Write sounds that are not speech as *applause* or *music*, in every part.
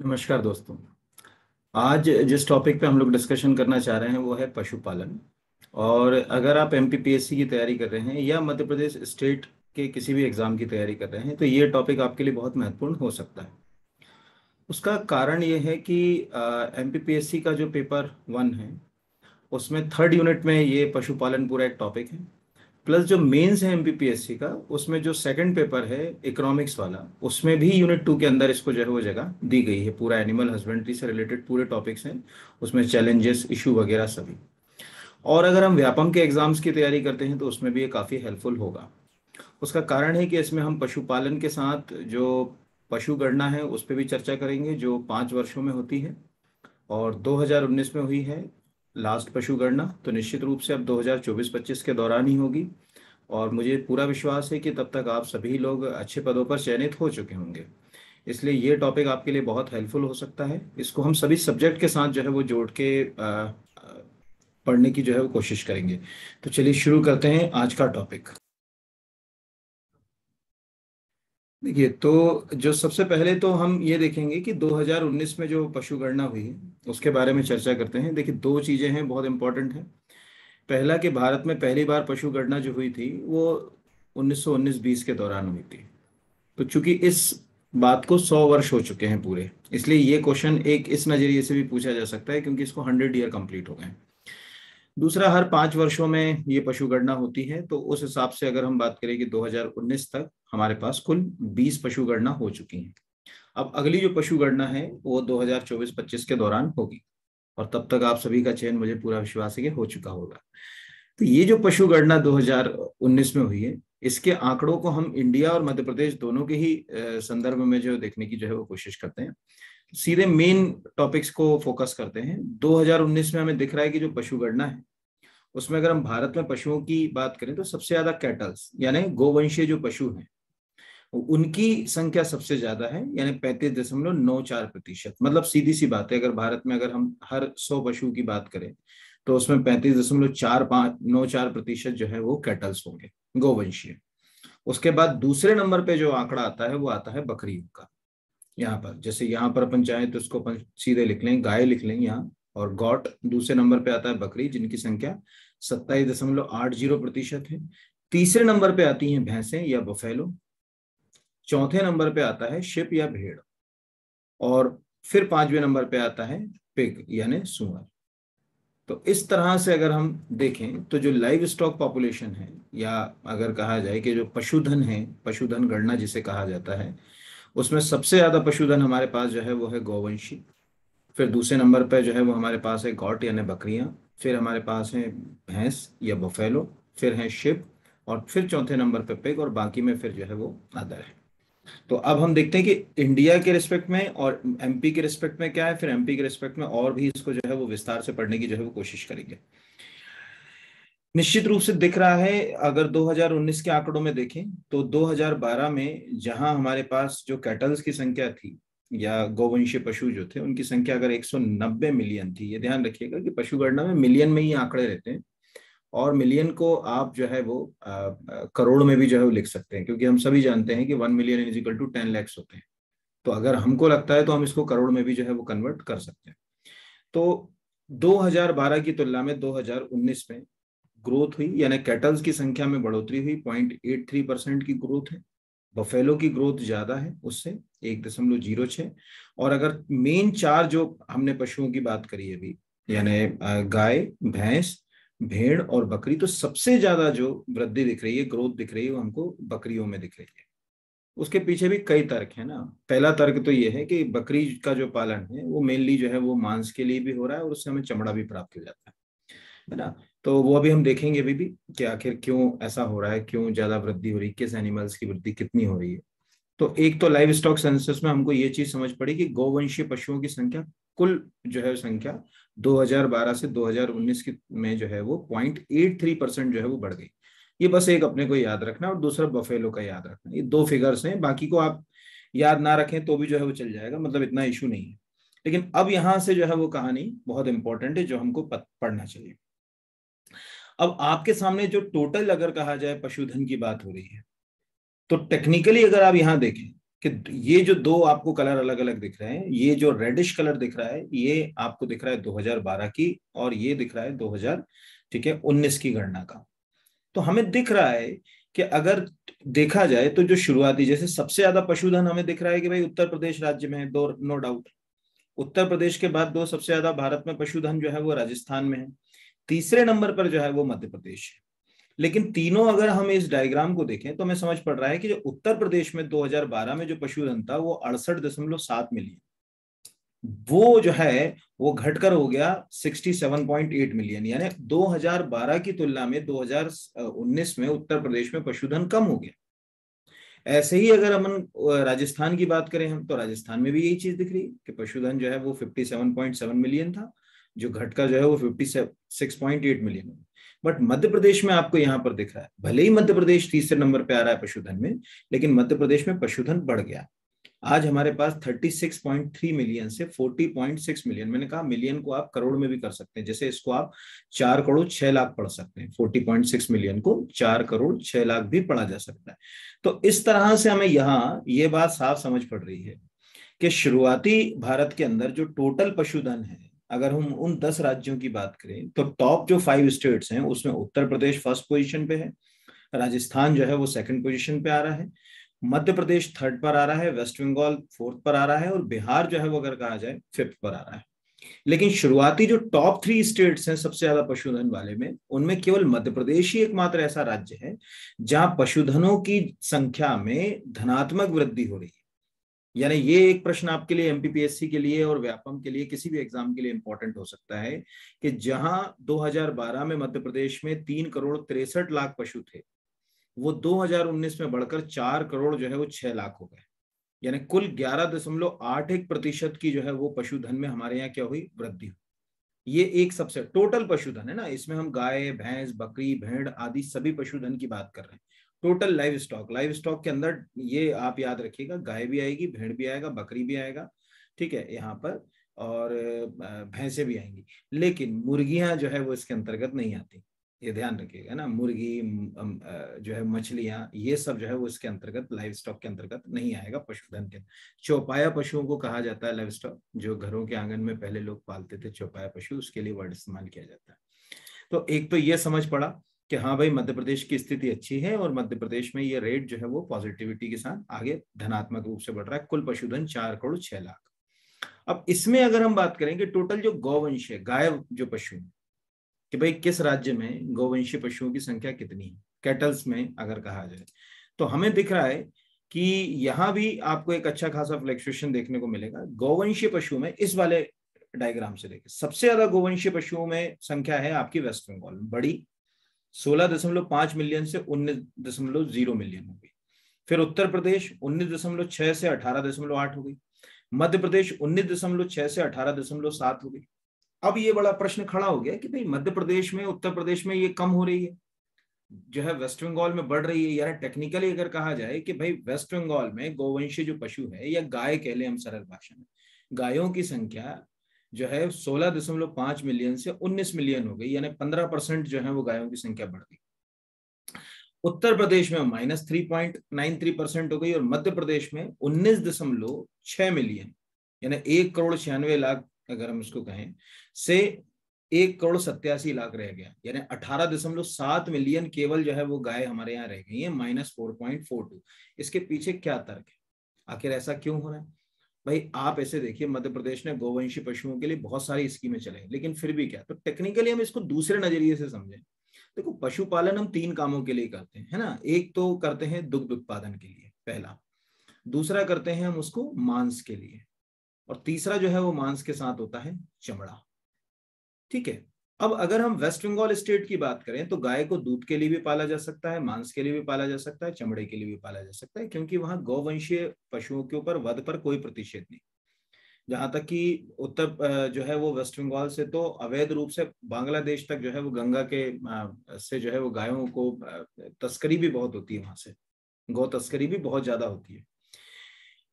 नमस्कार दोस्तों। आज जिस टॉपिक पे हम लोग डिस्कशन करना चाह रहे हैं वो है पशुपालन। और अगर आप एमपीपीएससी की तैयारी कर रहे हैं या मध्य प्रदेश स्टेट के किसी भी एग्ज़ाम की तैयारी कर रहे हैं तो ये टॉपिक आपके लिए बहुत महत्वपूर्ण हो सकता है। उसका कारण ये है कि एमपीपीएससी का जो पेपर वन है, उसमें थर्ड यूनिट में ये पशुपालन पूरा एक टॉपिक है। प्लस जो मेंस है एमपीपीएससी का, उसमें जो सेकंड पेपर है इकोनॉमिक्स वाला, उसमें भी यूनिट टू के अंदर इसको जो है वो जगह दी गई है। पूरा एनिमल हस्बेंड्री से रिलेटेड पूरे टॉपिक्स हैं, उसमें चैलेंजेस इशू वगैरह सभी। और अगर हम व्यापम के एग्ज़ाम्स की तैयारी करते हैं तो उसमें भी ये काफ़ी हेल्पफुल होगा। उसका कारण है कि इसमें हम पशुपालन के साथ जो पशु गणना है, उस पर भी चर्चा करेंगे, जो पाँच वर्षों में होती है और 2019 में हुई है। लास्ट पशु गणना तो निश्चित रूप से अब 2024-25 के दौरान ही होगी। और मुझे पूरा विश्वास है कि तब तक आप सभी लोग अच्छे पदों पर चयनित हो चुके होंगे। इसलिए ये टॉपिक आपके लिए बहुत हेल्पफुल हो सकता है। इसको हम सभी सब्जेक्ट के साथ जो है वो जोड़ के पढ़ने की जो है वो कोशिश करेंगे। तो चलिए शुरू करते हैं आज का टॉपिक देखिए तो जो सबसे पहले तो हम ये देखेंगे कि 2019 में जो पशु गणना हुई है उसके बारे में चर्चा करते हैं। देखिए, दो चीज़ें हैं, बहुत इंपॉर्टेंट है। पहला कि भारत में पहली बार पशु गणना जो हुई थी, वो 1919-20 के दौरान हुई थी। तो चूँकि इस बात को 100 वर्ष हो चुके हैं पूरे, इसलिए ये क्वेश्चन एक इस नज़रिए से भी पूछा जा सकता है, क्योंकि इसको 100 ईयर कंप्लीट हो गए दूसरा, हर पाँच वर्षों में ये पशु गणना होती है तो उस हिसाब से अगर हम बात करें कि 2019 तक हमारे पास कुल 20 पशु गणना हो चुकी हैं। अब अगली जो पशु गणना है, वो 2024-25 के दौरान होगी, और तब तक आप सभी का चयन, मुझे पूरा विश्वास है कि हो चुका होगा। तो ये जो पशु गणना 2019 में हुई है, इसके आंकड़ों को हम इंडिया और मध्य प्रदेश दोनों के ही संदर्भ में जो देखने की जो है वो कोशिश करते हैं। सीधे मेन टॉपिक्स को फोकस करते हैं। 2019 में हमें दिख रहा है कि जो पशु गणना है उसमें अगर हम भारत में पशुओं की बात करें तो सबसे ज़्यादा कैटल्स, यानी गोवंशीय जो पशु हैं, उनकी संख्या सबसे ज़्यादा है, यानी पैंतीस दशमलव नौ चार प्रतिशत। मतलब सीधी सी बात है, अगर भारत में अगर हम हर सौ पशु की बात करें तो उसमें पैंतीस दशमलव चार पाँच, नौ चार प्रतिशत जो है वो कैटल्स होंगे, गोवंशीय। उसके बाद दूसरे नंबर पे जो आंकड़ा आता है, वो आता है बकरियों का। यहाँ पर, जैसे यहाँ पर अपन चाहें तो उसको अपन सीधे लिख लें, गाय लिख लें यहाँ। और गॉट दूसरे नंबर पे आता है बकरी, जिनकी संख्या सत्ताईस दशमलव आठ ज़ीरो प्रतिशत है। तीसरे नंबर पे आती हैं भैंसें या बफेलो। चौथे नंबर पे आता है शिप या भेड़। और फिर पाँचवें नंबर पे आता है पिग, यानी सुअर। तो इस तरह से अगर हम देखें तो जो लाइव स्टॉक पॉपुलेशन है, या अगर कहा जाए कि जो पशुधन है, पशुधन गणना जिसे कहा जाता है, उसमें सबसे ज़्यादा पशुधन हमारे पास जो है वो है गौवंशी। फिर दूसरे नंबर पर जो है वो हमारे पास है गॉट यानी बकरियाँ, फिर हमारे पास है भैंस या बफेलो, फिर है शिप और फिर चौथे नंबर पे पिग और बाकी में फिर जो है वो अदर है। तो अब हम देखते हैं कि इंडिया के रिस्पेक्ट में और एमपी के रिस्पेक्ट में क्या है, फिर एमपी के रिस्पेक्ट में और भी इसको जो है वो विस्तार से पढ़ने की जो है वो कोशिश करेंगे। निश्चित रूप से दिख रहा है, अगर 2019 के आंकड़ों में देखें तो 2012 में जहाँ हमारे पास जो कैटल्स की संख्या थी या गौवंशीय पशु जो थे उनकी संख्या अगर 190 मिलियन थी ये ध्यान रखिएगा कि पशु गणना में मिलियन में ही आंकड़े रहते हैं और मिलियन को आप जो है वो आ, करोड़ में भी जो है वो लिख सकते हैं क्योंकि हम सभी जानते हैं कि one million is equal to ten lakhs होते हैं। तो अगर हमको लगता है तो हम इसको करोड़ में भी जो है वो कन्वर्ट कर सकते हैं। तो 2012 की तुलना में 2019 में ग्रोथ हुई यानी कैटल्स की संख्या में बढ़ोतरी हुई पॉइंट एट थ्री परसेंट की ग्रोथ है। बफेलो की ग्रोथ ज़्यादा है उससे, एक दशमलव ज़ीरो छः और अगर मेन चार जो हमने पशुओं की बात करी अभी, यानी गाय, भैंस, भेड़ और बकरी तो सबसे ज़्यादा जो वृद्धि दिख रही है ग्रोथ दिख रही है, वो हमको बकरियों में दिख रही है। उसके पीछे भी कई तर्क है ना। पहला तर्क तो ये है कि बकरी का जो पालन है, वो मेनली जो है वो मांस के लिए भी हो रहा है और उससे हमें चमड़ा भी प्राप्त हो जाता है। है ना? तो वो अभी हम देखेंगे अभी भी कि आखिर क्यों ऐसा हो रहा है, क्यों ज़्यादा वृद्धि हो रही है, किस एनिमल्स की वृद्धि कितनी हो रही है। तो एक तो लाइव स्टॉक सेंसस में हमको ये चीज़ समझ पड़ी कि गौवंशीय पशुओं की संख्या, कुल जो है संख्या 2012 से 2019 की में जो है वो पॉइंट एट थ्री परसेंट जो है वो बढ़ गई। ये बस एक अपने को याद रखना और दूसरा बफेलो का याद रखना। ये दो फिगर्स हैं, बाकी को आप याद ना रखें तो भी जो है वो चल जाएगा मतलब इतना इशू नहीं है। लेकिन अब यहाँ से जो है वो कहानी बहुत इंपॉर्टेंट है, जो हमको पढ़ना चाहिए। अब आपके सामने जो टोटल अगर कहा जाए पशुधन की बात हो रही है तो टेक्निकली अगर आप यहाँ देखें कि ये जो दो आपको कलर अलग अलग दिख रहे हैं, ये जो रेडिश कलर दिख रहा है, ये आपको दिख रहा है 2012 की और ये दिख रहा है 2000 ठीक है 19 की गणना का। तो हमें दिख रहा है कि अगर देखा जाए तो जो शुरुआती जैसे सबसे ज़्यादा पशुधन हमें दिख रहा है कि भाई उत्तर प्रदेश राज्य में है, दो नो डाउट उत्तर प्रदेश के बाद दो सबसे ज़्यादा भारत में पशुधन जो है वो राजस्थान में है। तीसरे नंबर पर जो है वो मध्य प्रदेश है। लेकिन तीनों अगर हम इस डायग्राम को देखें तो हमें समझ पड़ रहा है कि जो उत्तर प्रदेश में 2012 में जो पशुधन था, वो अड़सठ दशमलव सात मिलियन। वो जो है, वो घटकर हो गया 67.8 मिलियन। यानी 2012 की तुलना में 2019 में उत्तर प्रदेश में पशुधन कम हो गया। ऐसे ही अगर हम राजस्थान की बात करें हम तो राजस्थान में भी यही चीज़ दिख रही है कि पशुधन जो है वो 57.7 मिलियन था। जो घटकर जो है वो 56.8 मिलियन बट मध्य प्रदेश में आपको यहाँ पर दिख रहा है। भले ही मध्य प्रदेश तीसरे नंबर पे आ रहा है पशुधन में, लेकिन मध्य प्रदेश में पशुधन बढ़ गया। आज हमारे पास 36.3 मिलियन से 40.6 मिलियन मैंने कहा मिलियन को आप करोड़ में भी कर सकते हैं। जैसे इसको आप चार करोड़ छह लाख पढ़ सकते हैं। 40.6 मिलियन को चार करोड़ छह लाख भी पढ़ा जा सकता है। तो इस तरह से हमें यहाँ ये बात साफ़ समझ पड़ रही है कि शुरुआती भारत के अंदर जो टोटल पशुधन है अगर हम उन दस राज्यों की बात करें तो टॉप जो फाइव स्टेट्स हैं, उसमें उत्तर प्रदेश फ़र्स्ट पोजीशन पे है, राजस्थान जो है वो सेकंड पोजीशन पे आ रहा है, मध्य प्रदेश थर्ड पर आ रहा है वेस्ट बंगाल फोर्थ पर आ रहा है, और बिहार जो है वो अगर कहा जाए फिफ्थ पर आ रहा है। लेकिन शुरुआती जो टॉप थ्री स्टेट्स हैं सबसे ज़्यादा पशुधन वाले में, उनमें केवल मध्य प्रदेश ही एकमात्र ऐसा राज्य है, जहाँ पशुधनों की संख्या में धनात्मक वृद्धि हो रही है। यानी ये एक प्रश्न आपके लिए एमपीपीएससी के लिए और व्यापम के लिए, किसी भी एग्ज़ाम के लिए इंपॉर्टेंट हो सकता है कि जहाँ 2012 में मध्य प्रदेश में तीन करोड़ तिरसठ लाख पशु थे, वो 2019 में बढ़कर चार करोड़ जो है वो छह लाख हो गए। यानी कुल ग्यारह दशमलव आठ एक प्रतिशत की जो है वो पशुधन में हमारे यहाँ क्या हुई? वृद्धि हुई। ये एक सबसे टोटल पशुधन है ना, इसमें हम गाय, भैंस, बकरी, भेड़ आदि सभी पशुधन की बात कर रहे हैं। Total livestock livestock के अंदर ये आप याद रखिएगा, गाय भी आएगी, भेड़ भी आएगा, बकरी भी आएगा, ठीक है, यहाँ पर, और भैंसे भी आएँगी। लेकिन मुर्गियाँ जो है वो इसके अंतर्गत नहीं आती, ये ध्यान रखिएगा ना। मुर्गी जो है मछलियाँ, ये सब जो है वो इसके अंतर्गत लाइव स्टॉक के अंतर्गत नहीं आएगा पशुधन के। चौपाया पशुओं को कहा जाता है लाइव स्टॉक जो घरों के आँगन में पहले लोग पालते थे, चौपाया पशु उसके लिए वर्ड इस्तेमाल किया जाता है। तो एक तो ये समझ पड़ा कि हाँ भाई, मध्य प्रदेश की स्थिति अच्छी है और मध्य प्रदेश में ये रेट जो है वो पॉजिटिविटी के साथ आगे धनात्मक रूप से बढ़ रहा है। कुल पशुधन चार करोड़ छह लाख। अब इसमें अगर हम बात करें कि टोटल जो गौवंश है, गाय जो पशु है, कि भाई किस राज्य में गौवंशी पशुओं की संख्या कितनी है? कैटल्स में अगर कहा जाए तो हमें दिख रहा है कि यहाँ भी आपको एक अच्छा खासा फ्लेक्चुएशन देखने को मिलेगा। गौवंशी पशु में इस वाले डायग्राम से देखें सबसे ज़्यादा गौवंशी पशुओं में संख्या है आपकी वेस्ट बंगाल बड़ी सोलह दशमलव पाँच मिलियन से उन्नीस दशमलव ज़ीरो मिलियन हो गई। फिर उत्तर प्रदेश उन्नीस दशमलव छह से अठारह दशमलव आठ हो गई। मध्य प्रदेश उन्नीस दशमलव छह से अठारह दशमलव सात हो गई। अब ये बड़ा प्रश्न खड़ा हो गया कि भाई मध्य प्रदेश में, उत्तर प्रदेश में ये कम हो रही है। जो है वेस्ट बंगाल में बढ़ रही है। यार टेक्निकली अगर कहा जाए कि भाई वेस्ट बंगाल में गोवंशी जो पशु है या गाय कह ले हम सरल भाषा में, गायों की संख्या जो है सोलह दशमलव पाँच मिलियन से उन्नीस मिलियन हो गई, यानी पंद्रह परसेंट जो है वो गायों की संख्या बढ़ गई। उत्तर प्रदेश में minus three point nine three percent हो गई और मध्य प्रदेश में उन्नीस दशमलव छह मिलियन, यानी एक करोड़ छियानवे लाख, अगर हम इसको कहें, से एक करोड़ सत्यासी लाख रह गया, यानी अठारह दशमलव सात मिलियन केवल जो है वो गाय हमारे यहाँ रह गई है, minus four point four two. इसके पीछे क्या तर्क है? आखिर ऐसा क्यों हो रहा है? भाई, आप ऐसे देखिए, मध्य प्रदेश ने गोवंशी पशुओं के लिए बहुत सारी स्कीमें चलाई लेकिन फिर भी क्या तो टेक्निकली हम इसको दूसरे नज़रिए से समझें। देखो, पशुपालन हम तीन कामों के लिए करते हैं, है ना? एक तो करते हैं दुग्ध उत्पादन के लिए, पहला। दूसरा करते हैं हम उसको मांस के लिए, और तीसरा जो है वो मांस के साथ होता है चमड़ा। ठीक है? अब अगर हम वेस्ट बंगाल स्टेट की बात करें तो गाय को दूध के लिए भी पाला जा सकता है, मांस के लिए भी पाला जा सकता है, चमड़े के लिए भी पाला जा सकता है, क्योंकि वहाँ गौवंशीय पशुओं के ऊपर वध पर कोई प्रतिषेध नहीं। जहाँ तक कि उत्तर जो है वो वेस्ट बंगाल से तो अवैध रूप से बांग्लादेश तक जो है वो गंगा के से जो है वो गायों को तस्करी भी बहुत होती है वहाँ से। गौ तस्करी भी बहुत ज़्यादा होती है।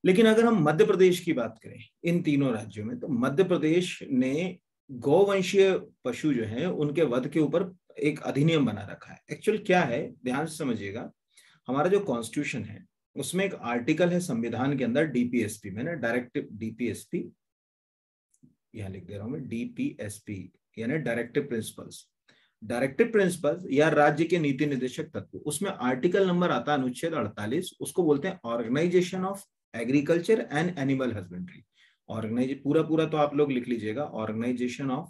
लेकिन अगर हम मध्य प्रदेश की बात करें, इन तीनों राज्यों में तो मध्य प्रदेश ने गौवंशीय पशु जो है, उनके वध के ऊपर एक अधिनियम बना रखा है। एक्चुअल क्या है? ध्यान से समझिएगा। हमारा जो कॉन्स्टिट्यूशन है, उसमें एक आर्टिकल है संविधान के अंदर डीपीएसपी मैंने डायरेक्टिव डीपीएसपी यहाँ लिख दे रहा हूँ मैं डीपीएसपी यानी डायरेक्टिव प्रिंसिपल्स डायरेक्टिव प्रिंसिपल्स या राज्य के नीति निर्देशक तत्व, उसमें आर्टिकल नंबर आता अनुच्छेद 48 उसको बोलते हैं organization of agriculture and animal husbandry organize पूरा पूरा तो आप लोग लिख लीजिएगा, ऑर्गेनाइजेशन ऑफ़,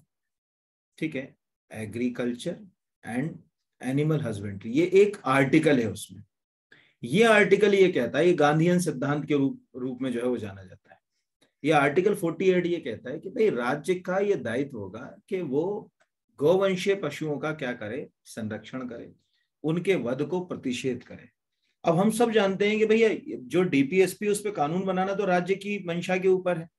ठीक है, एग्रीकल्चर एंड एनिमल हस्बेंड्री। ये एक आर्टिकल है उसमें। ये आर्टिकल ये कहता है, ये गांधीयन सिद्धांत के रूप रूप में जो है वो जाना जाता है। ये आर्टिकल 48 ये कहता है कि भाई राज्य का ये दायित्व होगा कि वो गौवंशीय पशुओं का क्या करे, संरक्षण करे, उनके वध को प्रतिषेध करे। अब हम सब जानते हैं कि भैया, जो डीपीएसपी उस पर कानून बनाना तो राज्य की मंशा के ऊपर है।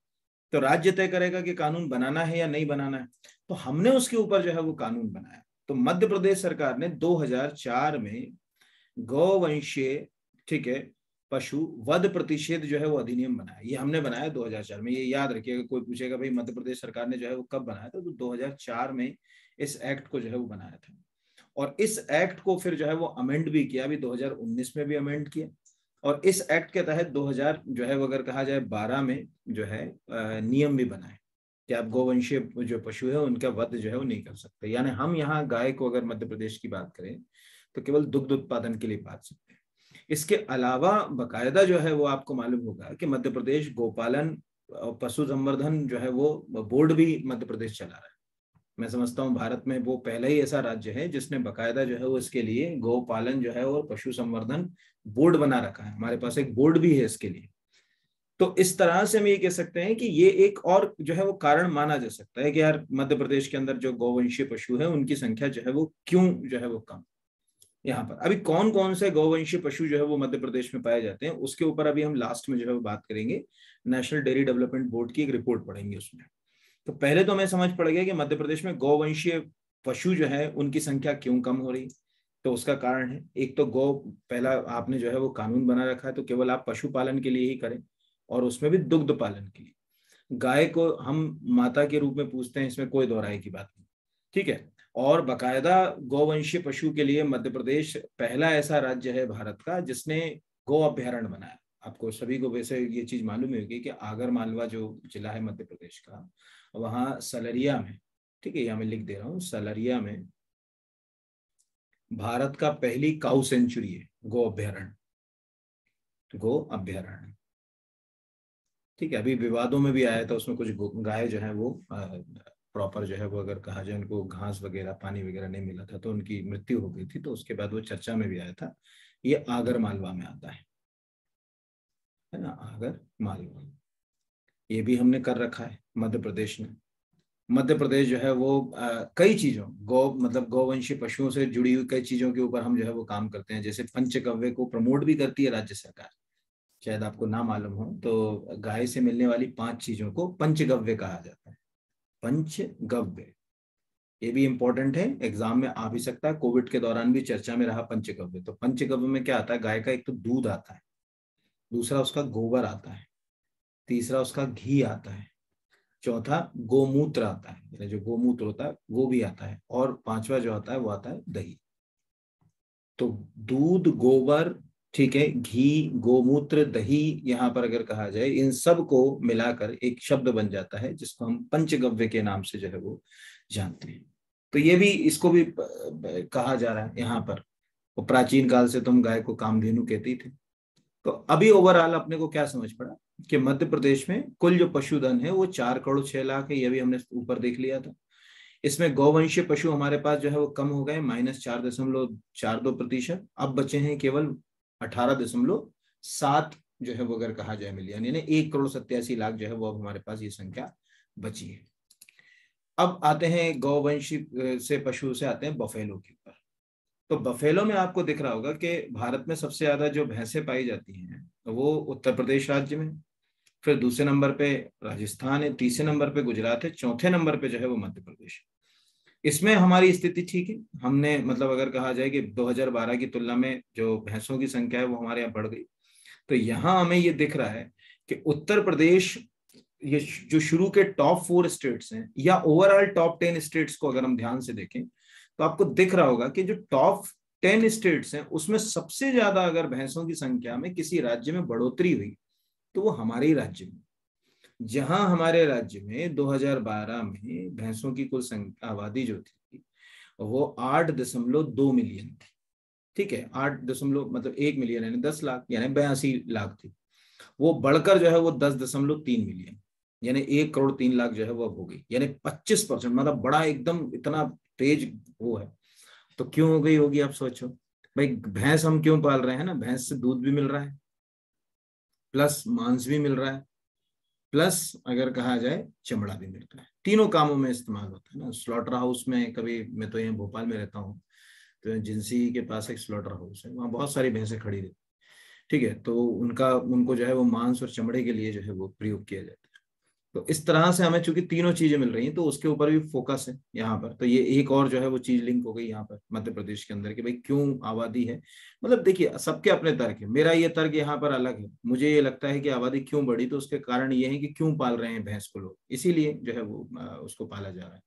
तो राज्य तय करेगा कि कानून बनाना है या नहीं बनाना है। तो हमने उसके ऊपर जो है वो कानून बनाया। तो मध्य प्रदेश सरकार ने 2004 में गौवंशीय, ठीक है, पशु वध प्रतिषेध जो है वो अधिनियम बनाया। ये हमने बनाया 2004 में। ये याद रखिएगा, कोई पूछेगा, भाई मध्य प्रदेश सरकार ने जो है वो कब बनाया था? तो 2004 में इस एक्ट को जो है वो बनाया था। और इस एक्ट को फिर जो है वो अमेंड भी किया। अभी 2019 में भी अमेंड किया। और इस एक्ट के तहत 2000 जो है अगर कहा जाए 12 में जो है नियम भी बनाए कि आप गोवंशीय जो पशु है उनका वध जो है वो नहीं कर सकते। यानी हम यहाँ गाय को अगर मध्य प्रदेश की बात करें तो केवल दुग्ध उत्पादन के लिए पाल सकते हैं। इसके अलावा बकायदा जो है वो आपको मालूम होगा कि मध्य प्रदेश गोपालन पशु संवर्धन जो है वो बोर्ड भी मध्य प्रदेश चला रहा है। मैं समझता हूँ भारत में वो पहला ही ऐसा राज्य है जिसने बकायदा जो है वो इसके लिए गौ पालन जो है और पशु संवर्धन बोर्ड बना रखा है। हमारे पास एक बोर्ड भी है इसके लिए। तो इस तरह से हम ये कह सकते हैं कि ये एक और जो है वो कारण माना जा सकता है कि यार मध्य प्रदेश के अंदर जो गौवंशीय पशु है उनकी संख्या जो है वो क्यों जो है वो कम? यहाँ पर अभी कौन कौन से गौवंशीय पशु जो है वो मध्य प्रदेश में पाए जाते हैं, उसके ऊपर अभी हम लास्ट में जो है वो बात करेंगे। नेशनल डेयरी डेवलपमेंट बोर्ड की एक रिपोर्ट पढ़ेंगे उसमें। तो पहले तो हमें समझ पड़ गया कि मध्य प्रदेश में गौवंशीय पशु जो है, उनकी संख्या क्यों कम हो रही? तो उसका कारण है। एक तो गौ पहला आपने जो है वो कानून बना रखा है तो केवल आप पशुपालन के लिए ही करें, और उसमें भी दुग्ध पालन के लिए। गाय को हम माता के रूप में पूछते हैं, इसमें कोई दोहराई की बात नहीं। ठीक है? और बकायदा गौवंशीय पशु के लिए मध्य प्रदेश पहला ऐसा राज्य है भारत का, जिसने गौ अभ्यारण बनाया। आपको सभी को वैसे ये चीज़ मालूम होगी कि आगर मालवा जो जिला है मध्य प्रदेश का वहाँ सलरिया में, ठीक है, यहाँ मैं लिख दे रहा हूँ, सलरिया में भारत का पहली काउ सेंचुरी है, गो अभ्यारण गो अभ्यारण ठीक है, अभी विवादों में भी आया था, उसमें कुछ गाय जो है वो प्रॉपर जो है वो अगर कहा जाए, उनको घास वगैरह, पानी वगैरह नहीं मिला था तो उनकी मृत्यु हो गई थी तो उसके बाद वो चर्चा में भी आया था, ये आगर मालवा में आता है। है ना आगर मालवा ये भी हमने कर रखा है मध्य प्रदेश में। मध्य प्रदेश जो है वो आ, कई चीज़ों गौ मतलब गौवंशी पशुओं से जुड़ी हुई कई चीज़ों के ऊपर हम जो है वो काम करते हैं। जैसे पंचगव्य को प्रमोट भी करती है राज्य सरकार। शायद आपको ना मालूम हो तो गाय से मिलने वाली पाँच चीज़ों को पंचगव्य कहा जाता है। पंचगव्य ये भी इंपॉर्टेंट है। एग्ज़ाम में आ भी सकता है कोविड के दौरान भी चर्चा में रहा पंचगव्य। तो पंचगव्य में क्या आता है गाय का एक तो दूध आता है दूसरा उसका गोबर आता है। तीसरा उसका घी आता है। चौथा गोमूत्र आता है। यानी जो गोमूत्र होता है, वो भी आता है। और पांचवा जो आता है, वो आता है दही। तो दूध, गोबर, ठीक है, घी, गोमूत्र, दही यहाँ पर अगर कहा जाए, इन सबको मिलाकर एक शब्द बन जाता है, जिसको हम पंचगव्य के नाम से जो है वो जानते हैं। तो ये भी इसको भी कहा जा रहा है यहाँ पर। प्राचीन काल से तुम गाय को कामधेनु कहती थे। तो अभी ओवरऑल अपने को क्या समझ पड़ा? कि मध्य प्रदेश में कुल जो पशुधन है वो चार करोड़ छह लाख है, ये भी हमने ऊपर देख लिया था। इसमें गौवंशीय पशु हमारे पास जो है वो कम हो गए, माइनस चार दशमलव चार दो प्रतिशत। अब बचे हैं केवल अठारह दशमलव सात जो है वो अगर कहा जाए मिलियन यानी एक करोड़ सत्यासी लाख जो है वो अब हमारे पास ये संख्या बची है। अब आते हैं गौवंशी से पशु से आते हैं बफेलो के ऊपर। तो बफेलो में आपको दिख रहा होगा कि भारत में सबसे ज़्यादा जो भैंसें पाई जाती हैं वो उत्तर प्रदेश राज्य में, फिर दूसरे नंबर पे राजस्थान है, तीसरे नंबर पे गुजरात है, चौथे नंबर पे जो है वो मध्य प्रदेश इसमें हमारी स्थिति ठीक है। हमने मतलब अगर कहा जाए कि 2012 की तुलना में जो भैंसों की संख्या है वो हमारे यहाँ बढ़ गई। तो यहाँ हमें ये दिख रहा है कि उत्तर प्रदेश ये जो शुरू के टॉप फोर स्टेट्स हैं या ओवरऑल टॉप टेन स्टेट्स को अगर हम ध्यान से देखें तो आपको दिख रहा होगा कि जो टॉप टेन स्टेट्स हैं, उसमें सबसे ज़्यादा अगर भैंसों की संख्या में किसी राज्य में बढ़ोतरी हुई तो वो हमारे ही राज्य में। जहाँ हमारे राज्य में 2012 में भैंसों की कुल संख्या, आबादी जो थी, वो आठ दशमलव दो मिलियन थी। ठीक है, आठ दशमलव मतलब एक मिलियन, यानी दस लाख, यानी बयासी लाख थी। वो बढ़कर जो है वो दस दशमलव तीन मिलियन, यानी एक करोड़ तीन लाख जो है वो अब हो गई, यानी पच्चीस परसेंट मतलब बड़ा एकदम इतना तेज वो है। तो क्यों हो गई होगी, आप सोचो। भाई, भैंस हम क्यों पाल रहे हैं ना? भैंस से दूध भी मिल रहा है, प्लस मांस भी मिल रहा है, प्लस अगर कहा जाए, चमड़ा भी मिल रहा है। तीनों कामों में इस्तेमाल होता है ना। स्लॉटर हाउस में कभी मैं तो यहाँ भोपाल में रहता हूँ तो जिंसी के पास एक स्लॉटर हाउस है, वहाँ बहुत सारी भैंसें खड़ी रहती ठीक है तो उनका, उनको जो है वो मांस और चमड़े के लिए जो है वो प्रयोग किया जाता है। तो इस तरह से हमें चूँकि तीनों चीज़ें मिल रही हैं तो उसके ऊपर भी फोकस है यहाँ पर। तो ये एक और जो है वो चीज़ लिंक हो गई यहाँ पर मध्य प्रदेश के अंदर कि भाई क्यों आबादी है? मतलब देखिए, सबके अपने तर्क है। मेरा ये तर्क यहाँ पर अलग है। मुझे ये लगता है कि आबादी क्यों बढ़ी तो उसके कारण ये है कि क्यों पाल रहे हैं भैंस को लोग? इसीलिए जो है वो उसको पाला जा रहा है।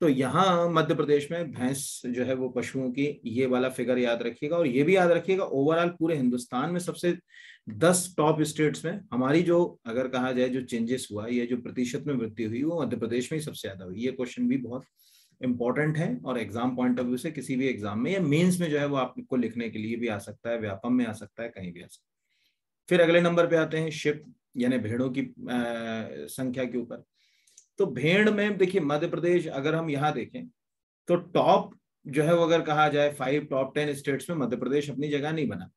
तो यहाँ मध्य प्रदेश में भैंस जो है वो पशुओं की ये वाला फिगर याद रखिएगा और ये भी याद रखिएगा ओवरऑल पूरे हिंदुस्तान में सबसे दस टॉप स्टेट्स में हमारी जो, अगर कहा जाए जो चेंजेस हुआ, या जो प्रतिशत में वृद्धि हुई, वो मध्य प्रदेश में ही सबसे ज़्यादा हुई। ये क्वेश्चन भी बहुत इंपॉर्टेंट है और एग्ज़ाम पॉइंट ऑफ़ व्यू से किसी भी एग्ज़ाम में या मेंस में जो है वो आपको लिखने के लिए भी आ सकता है, व्यापम में आ सकता है, कहीं भी आ सकता है। फिर अगले नंबर पे आते हैं शिप यानी भेड़ों की संख्या के ऊपर। तो भेड़ में देखिए, मध्य प्रदेश अगर हम यहाँ देखें तो टॉप जो है वो अगर कहा जाए फाइव टॉप टेन स्टेट्स में मध्य प्रदेश अपनी जगह नहीं बना।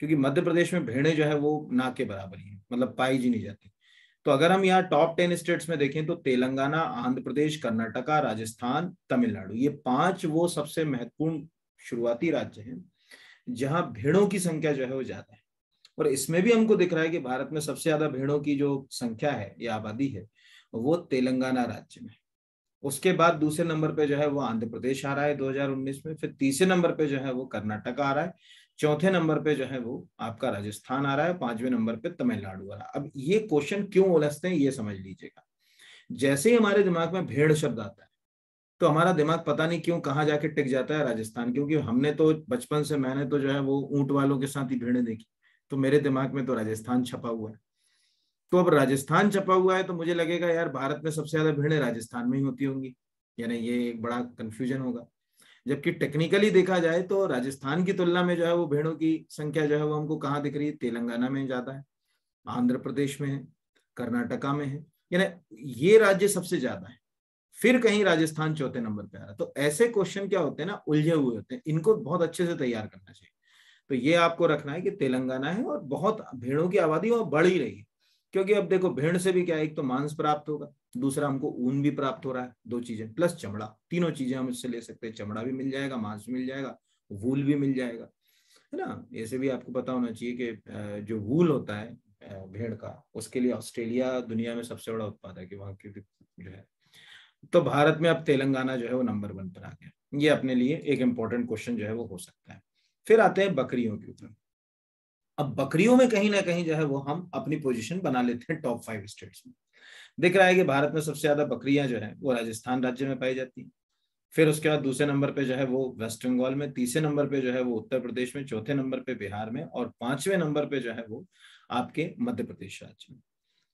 क्योंकि मध्य प्रदेश में भेड़े जो है वो ना के बराबर ही है मतलब पाई जी नहीं जाती। तो अगर हम यहाँ टॉप टेन स्टेट्स में देखें तो तेलंगाना, आंध्र प्रदेश, कर्नाटका, राजस्थान, तमिलनाडु, ये पाँच वो सबसे महत्वपूर्ण शुरुआती राज्य हैं, जहाँ भेड़ों की संख्या जो है वो ज़्यादा है। और इसमें भी हमको दिख रहा है कि भारत में सबसे ज़्यादा भेड़ों की जो संख्या है, या आबादी है, वो तेलंगाना राज्य में उसके बाद दूसरे नंबर पे जो है वो आंध्र प्रदेश आ रहा है 2019 में, फिर तीसरे नंबर पे जो है वो कर्नाटक आ रहा है चौथे नंबर पे जो है वो आपका राजस्थान आ रहा है, पाँचवें नंबर पे तमिलनाडु आ रहा है। अब ये क्वेश्चन क्यों उलझते हैं, ये समझ लीजिएगा। जैसे ही हमारे दिमाग में भेड़ शब्द आता है तो हमारा दिमाग पता नहीं क्यों कहाँ जाके टिक जाता है राजस्थान, क्योंकि हमने तो बचपन से मैंने तो जो है वो ऊँट वालों के साथ ही भेड़े देखी तो मेरे दिमाग में तो राजस्थान छपा हुआ है। तो अब राजस्थान छपा हुआ है तो मुझे लगेगा, यार, भारत में सबसे ज़्यादा भेड़े राजस्थान में ही होती होंगी। यानी ये एक बड़ा कंफ्यूजन होगा। जबकि टेक्निकली देखा जाए तो राजस्थान की तुलना में जो है वो भेड़ों की संख्या जो है वो हमको कहाँ दिख रही है? तेलंगाना में ज़्यादा है, आंध्र प्रदेश में है, कर्नाटका में है। यानी ये राज्य सबसे ज़्यादा है। फिर कहीं राजस्थान चौथे नंबर पे आ रहा तो ऐसे क्वेश्चन क्या होते हैं ना? उलझे हुए होते हैं। इनको बहुत अच्छे से तैयार करना चाहिए। तो ये आपको रखना है कि तेलंगाना है और बहुत भेड़ों की आबादी और बढ़ ही रही है। क्योंकि अब देखो, भेड़ से भी क्या एक तो मांस प्राप्त होगा। दूसरा हमको ऊन भी प्राप्त हो रहा है, दो चीज़ें प्लस चमड़ा। तीनों चीज़ें हम इससे ले सकते हैं। चमड़ा भी मिल जाएगा, मांस भी मिल जाएगा, वूल भी मिल जाएगा। है ना? ऐसे भी आपको पता होना चाहिए कि जो वूल होता है भेड़ का, उसके लिए ऑस्ट्रेलिया दुनिया में सबसे बड़ा उत्पादक है कि वहाँ की जो है। तो भारत में अब तेलंगाना जो है वो नंबर वन पर आ गया। ये अपने लिए एक इंपॉर्टेंट क्वेश्चन जो है वो हो सकता है। फिर आते हैं बकरियों के ऊपर। अब बकरियों में कहीं ना कहीं जो है वो हम अपनी पोजीशन बना लेते हैं टॉप फाइव स्टेट्स में। दिख रहा है कि भारत में सबसे ज़्यादा बकरियाँ जो है, वो राजस्थान राज्य में पाई जाती हैं। फिर उसके बाद दूसरे नंबर पे जो है वो वेस्ट बंगाल में, तीसरे नंबर पे जो है वो उत्तर प्रदेश में, चौथे नंबर पे बिहार में और पाँचवें नंबर पे जो है वो आपके मध्य प्रदेश राज्य में।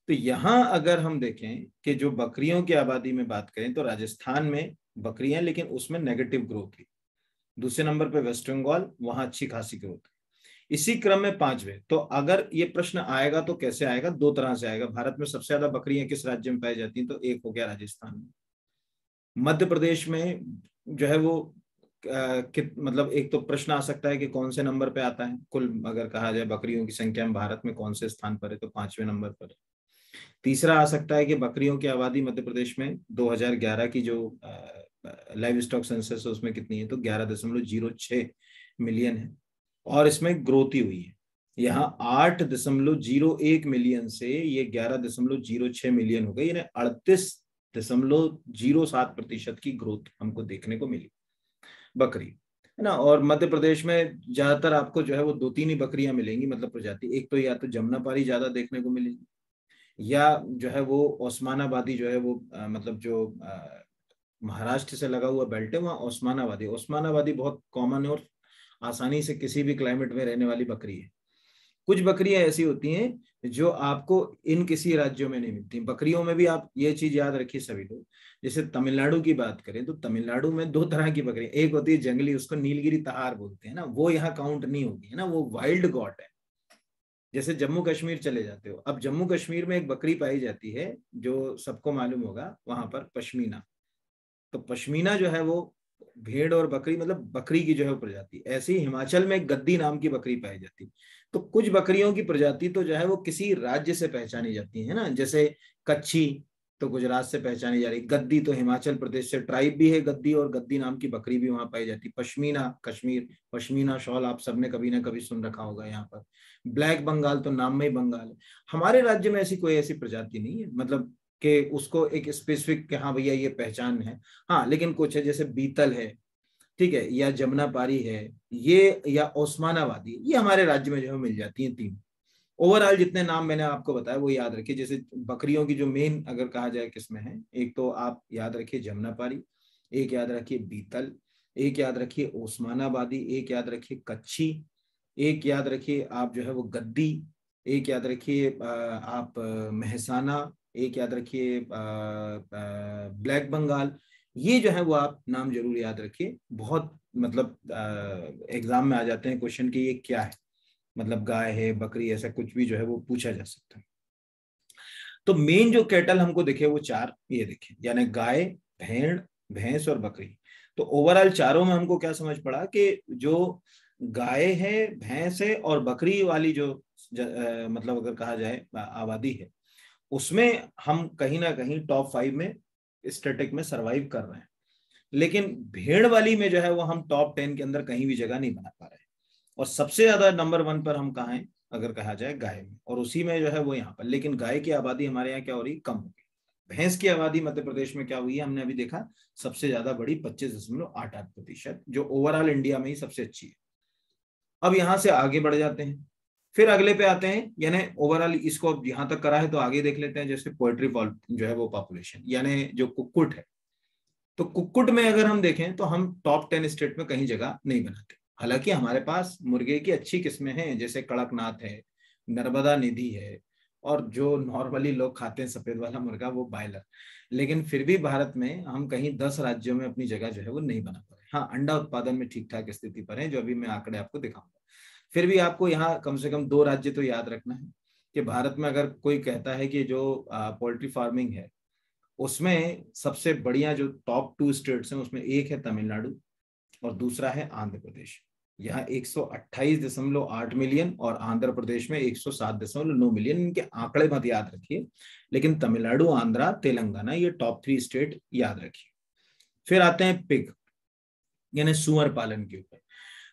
तो यहाँ अगर हम देखें कि जो बकरियों की आबादी में बात करें तो राजस्थान में बकरियाँ लेकिन उसमें नेगेटिव ग्रोथ थी दूसरे नंबर पे वेस्ट बंगाल, वहाँ अच्छी खासी ग्रोथ इसी क्रम में पांचवे। तो अगर ये प्रश्न आएगा तो कैसे आएगा? दो तरह से आएगा। भारत में सबसे ज़्यादा बकरियाँ किस राज्य में पाई जाती हैं? तो एक हो गया राजस्थान में। मध्य प्रदेश में जो है वो आ, कि, मतलब एक तो प्रश्न आ सकता है कि कौन से नंबर पे आता है? कुल अगर कहा जाए बकरियों की संख्या में भारत में कौन से स्थान पर है तो पाँचवें नंबर पर है। तीसरा आ सकता है कि बकरियों की आबादी मध्य प्रदेश में 2011 की जो लाइव स्टॉक सेंसस है उसमें कितनी है? तो ग्यारह दशमलव ज़ीरो छह मिलियन है। और इसमें ग्रोथ ही हुई है। यहाँ आठ दशमलव ज़ीरो एक मिलियन से ये ग्यारह दशमलव ज़ीरो छह मिलियन हो गई यानी अड़तीस दशमलव ज़ीरो सात प्रतिशत की ग्रोथ हमको देखने को मिली। बकरी है ना? और मध्य प्रदेश में ज़्यादातर आपको जो है वो दो तीन ही बकरियाँ मिलेंगी मतलब प्रजाति। एक तो या तो जमुनापारी ज़्यादा देखने को मिलेगी या जो है वो ओस्मानाबादी जो है वो आ, मतलब जो महाराष्ट्र से लगा हुआ बेल्ट है वहाँ ओस्मानाबादी ओस्मानाबादी बहुत कॉमन है और आसानी से किसी भी क्लाइमेट में रहने वाली बकरी है। कुछ बकरियाँ ऐसी होती हैं जो आपको इन किसी राज्यों में नहीं मिलती। बकरियों में भी आप ये चीज़ याद रखिए सभी लोग, जैसे तमिलनाडु की बात करें तो तमिलनाडु में दो तरह की बकरी एक होती है जंगली, उसको नीलगिरी तहार बोलते हैं ना, वो यहाँ काउंट नहीं होगी, है ना, वो वाइल्ड गॉट है। जैसे जम्मू कश्मीर चले जाते हो, अब जम्मू कश्मीर में एक बकरी पाई जाती है जो सबको मालूम होगा, वहाँ पर पश्मीना। तो पश्मीना जो है वो भेड़ और बकरी मतलब बकरी की जो है प्रजाति। ऐसी हिमाचल में गद्दी नाम की बकरी पाई जाती। तो कुछ बकरियों की प्रजाति तो जो है वो किसी राज्य से पहचानी जाती है ना? जैसे कच्छी तो गुजरात से पहचानी जा रही गद्दी तो हिमाचल प्रदेश से ट्राइब भी है गद्दी और गद्दी नाम की बकरी भी वहाँ पाई जाती। पश्मीना, कश्मीर, पश्मीना शॉल आप सबने कभी ना कभी सुन रखा होगा यहाँ पर। ब्लैक बंगाल तो नाम में ही बंगाल है। हमारे राज्य में ऐसी कोई ऐसी प्रजाति नहीं है। मतलब कि उसको एक स्पेसिफिक हाँ भैया ये पहचान है। हाँ लेकिन कुछ है, जैसे बीतल है, ठीक है, या जमुना पारी है, ये या ओस्मानाबादी ये हमारे राज्य में जो है मिल जाती है तीन। ओवरऑल जितने नाम मैंने आपको बताया वो याद रखिए, जैसे बकरियों की जो मेन अगर कहा जाए किसमें है, एक तो आप याद रखिए जमुना पारी एक याद रखिए बीतल, एक याद रखिए ओस्मानाबादी एक याद रखिए कच्छी एक याद रखिए आप जो है वो गद्दी, एक याद रखिए आप महसाना एक याद रखिए ब्लैक बंगाल ये जो है वो आप नाम ज़रूर याद रखिए। बहुत मतलब एग्ज़ाम में आ जाते हैं क्वेश्चन कि ये क्या है? मतलब गाय है बकरी ऐसा कुछ भी जो है वो पूछा जा सकता है। तो मेन जो कैटल हमको दिखे वो चार ये देखे। यानी गाय भेड़ भैंस और बकरी। तो ओवरऑल चारों में हमको क्या समझ पड़ा कि जो गाय है भैंस है और बकरी वाली जो ज, आ, मतलब अगर कहा जाए आबादी है उसमें हम कहीं ना कहीं टॉप फाइव में स्टेटिक में सरवाइव कर रहे हैं। लेकिन भेड़ वाली में जो है वो हम टॉप टेन के अंदर कहीं भी जगह नहीं बना पा रहे और सबसे ज़्यादा नंबर वन पर हम कहा हैं? अगर कहा जाए गाय में। और उसी में जो है वो यहाँ पर। लेकिन गाय की आबादी हमारे यहाँ क्या हो रही? कम हो गई। भैंस की आबादी मध्य प्रदेश में क्या हुई है? हमने अभी देखा, सबसे ज़्यादा बड़ी पच्चीस दशमलव आठ आठ प्रतिशत, जो ओवरऑल इंडिया में ही सबसे अच्छी है। अब यहाँ से आगे बढ़ जाते हैं। फिर अगले पे आते हैं, यानी ओवरऑल इसको अब यहाँ तक करा है तो आगे देख लेते हैं, जैसे पोल्ट्री जो है वो पॉपुलेशन यानी जो कुक्कुट है। तो कुक्कुट में अगर हम देखें तो हम टॉप टेन स्टेट में कहीं जगह नहीं बनाते। हालाँकि हमारे पास मुर्गे की अच्छी किस्में हैं, जैसे कड़कनाथ है, नर्मदा निधि है, और जो नॉर्मली लोग खाते हैं, सफ़ेद वाला मुर्गा, वो बायलर। लेकिन फिर भी भारत में हम कहीं दस राज्यों में अपनी जगह जो है वो नहीं बना पा रहे हाँ अंडा उत्पादन में ठीक ठाक स्थिति पर है, जो अभी मैं आंकड़े आपको दिखाऊँगा। फिर भी आपको यहाँ कम से कम दो राज्य तो याद रखना है कि भारत में अगर कोई कहता है कि जो पोल्ट्री फ़ार्मिंग है, उसमें सबसे बढ़िया जो टॉप टू स्टेट्स हैं, उसमें एक है तमिलनाडु और दूसरा है आंध्र प्रदेश। यहाँ एक दशमलव आठ मिलियन और आंध्र प्रदेश में एक दशमलव नौ मिलियन इनके आंकड़े मत याद रखिए। लेकिन तमिलनाडु, आंध्रा, तेलंगाना, ये टॉप थ्री स्टेट याद रखिए। फिर आते हैं पिग यानी सुअर पालन के ऊपर।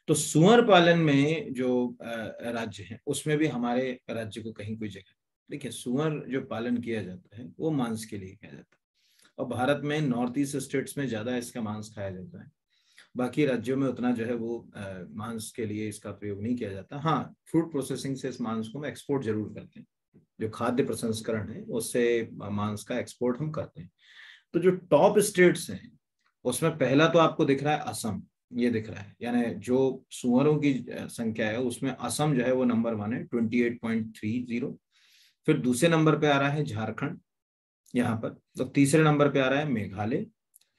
तो सुअर पालन में जो राज्य है, उसमें भी हमारे राज्य को कहीं कोई जगह देखिए, सुअर जो पालन किया जाता है, वो मांस के लिए किया जाता है। और भारत में नॉर्थ ईस्ट स्टेट्स में ज़्यादा इसका मांस खाया जाता है। बाकी राज्यों में उतना जो है वो मांस के लिए इसका प्रयोग नहीं किया जाता। हाँ फ़ूड प्रोसेसिंग से इस मांस को हम एक्सपोर्ट ज़रूर करते हैं। जो खाद्य प्रसंस्करण है, उससे मांस का एक्सपोर्ट हम करते हैं। तो जो टॉप स्टेट्स हैं, उसमें पहला तो आपको दिख रहा है असम। ये दिख रहा है। यानी जो सुअरों की संख्या है, उसमें असम जो है वो नंबर वन है twenty eight point three zero फिर दूसरे नंबर पे आ रहा है झारखंड, यहाँ पर। तो तीसरे नंबर पे आ रहा है मेघालय।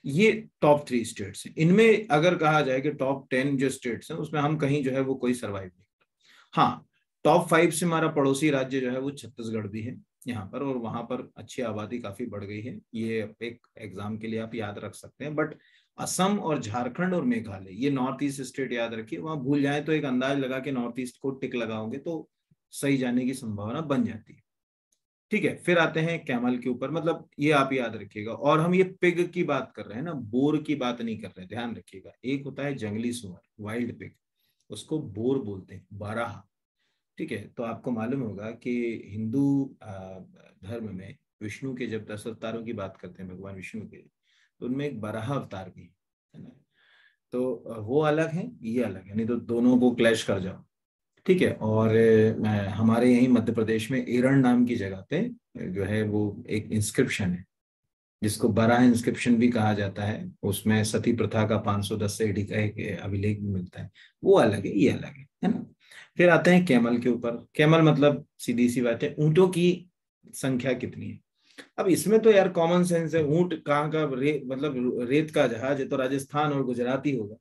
ये टॉप थ्री स्टेट्स हैं। इनमें अगर कहा जाए कि टॉप टेन जो स्टेट्स हैं, उसमें हम कहीं जो है वो कोई सर्वाइव नहीं कर हाँ टॉप फाइव से हमारा पड़ोसी राज्य जो है वो छत्तीसगढ़ भी है, यहाँ पर। और वहाँ पर अच्छी आबादी काफ़ी बढ़ गई है। ये एक एग्ज़ाम के लिए आप याद रख सकते हैं। बट असम और झारखंड और मेघालय, ये नॉर्थ ईस्ट स्टेट याद रखिए। वहाँ भूल जाए तो एक अंदाज लगा के नॉर्थ ईस्ट को टिक लगाओगे तो सही जाने की संभावना बन जाती है। ठीक है, फिर आते हैं कैमल के ऊपर। मतलब ये आप याद रखिएगा, और हम ये पिग की बात कर रहे हैं ना, बोर की बात नहीं कर रहे, ध्यान रखिएगा। एक होता है जंगली सुअर वाइल्ड पिग उसको बोर बोलते हैं, बारह। ठीक है तो आपको मालूम होगा कि हिंदू धर्म में विष्णु के जब दस अवतारों की बात करते हैं, भगवान विष्णु के तो उनमें एक बराह अवतार भी है ना? तो वो अलग है, ये अलग है, नहीं तो दोनों को क्लैश कर जाओ। ठीक है, और हमारे यही मध्य प्रदेश में एरण नाम की जगह पे जो है वो एक इंस्क्रिप्शन है, जिसको बराह इंस्क्रिप्शन भी कहा जाता है। उसमें सती प्रथा का 510 से का एक अभिलेख भी मिलता है। वो अलग है, ये अलग है है ना? फिर आते हैं कैमल के ऊपर। कैमल मतलब सीधी सी बात है, ऊंटों की संख्या कितनी है? अब इसमें तो यार कॉमन सेंस है ऊँट कहाँ का रे, मतलब रेत का जहाज़ है तो राजस्थान और गुजरात ही होगा।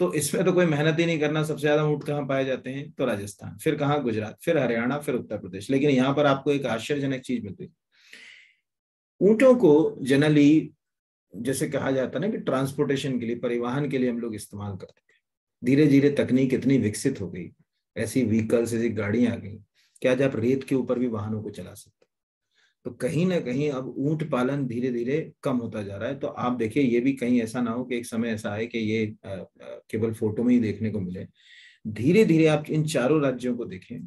तो इसमें तो कोई मेहनत ही नहीं करना सबसे ज़्यादा ऊँट कहाँ पाए जाते हैं? तो राजस्थान। फिर कहाँ? गुजरात। फिर हरियाणा फिर उत्तर प्रदेश। लेकिन यहाँ पर आपको एक आश्चर्यजनक चीज़ मिलती है। ऊंटों को जनरली जैसे कहा जाता है ना कि ट्रांसपोर्टेशन के लिए परिवहन के लिए हम लोग इस्तेमाल करते थे धीरे धीरे तकनीक इतनी विकसित हो गई। ऐसी व्हीकल्स ऐसी गाड़ियाँ आ गई। कि आज आप रेत के ऊपर भी वाहनों को चला सकते तो कहीं ना कहीं अब ऊँट पालन धीरे धीरे कम होता जा रहा है। तो आप देखिए, ये भी कहीं ऐसा ना हो कि एक समय ऐसा आए कि ये केवल फ़ोटो में ही देखने को मिले। धीरे धीरे आप इन चारों राज्यों को देखें।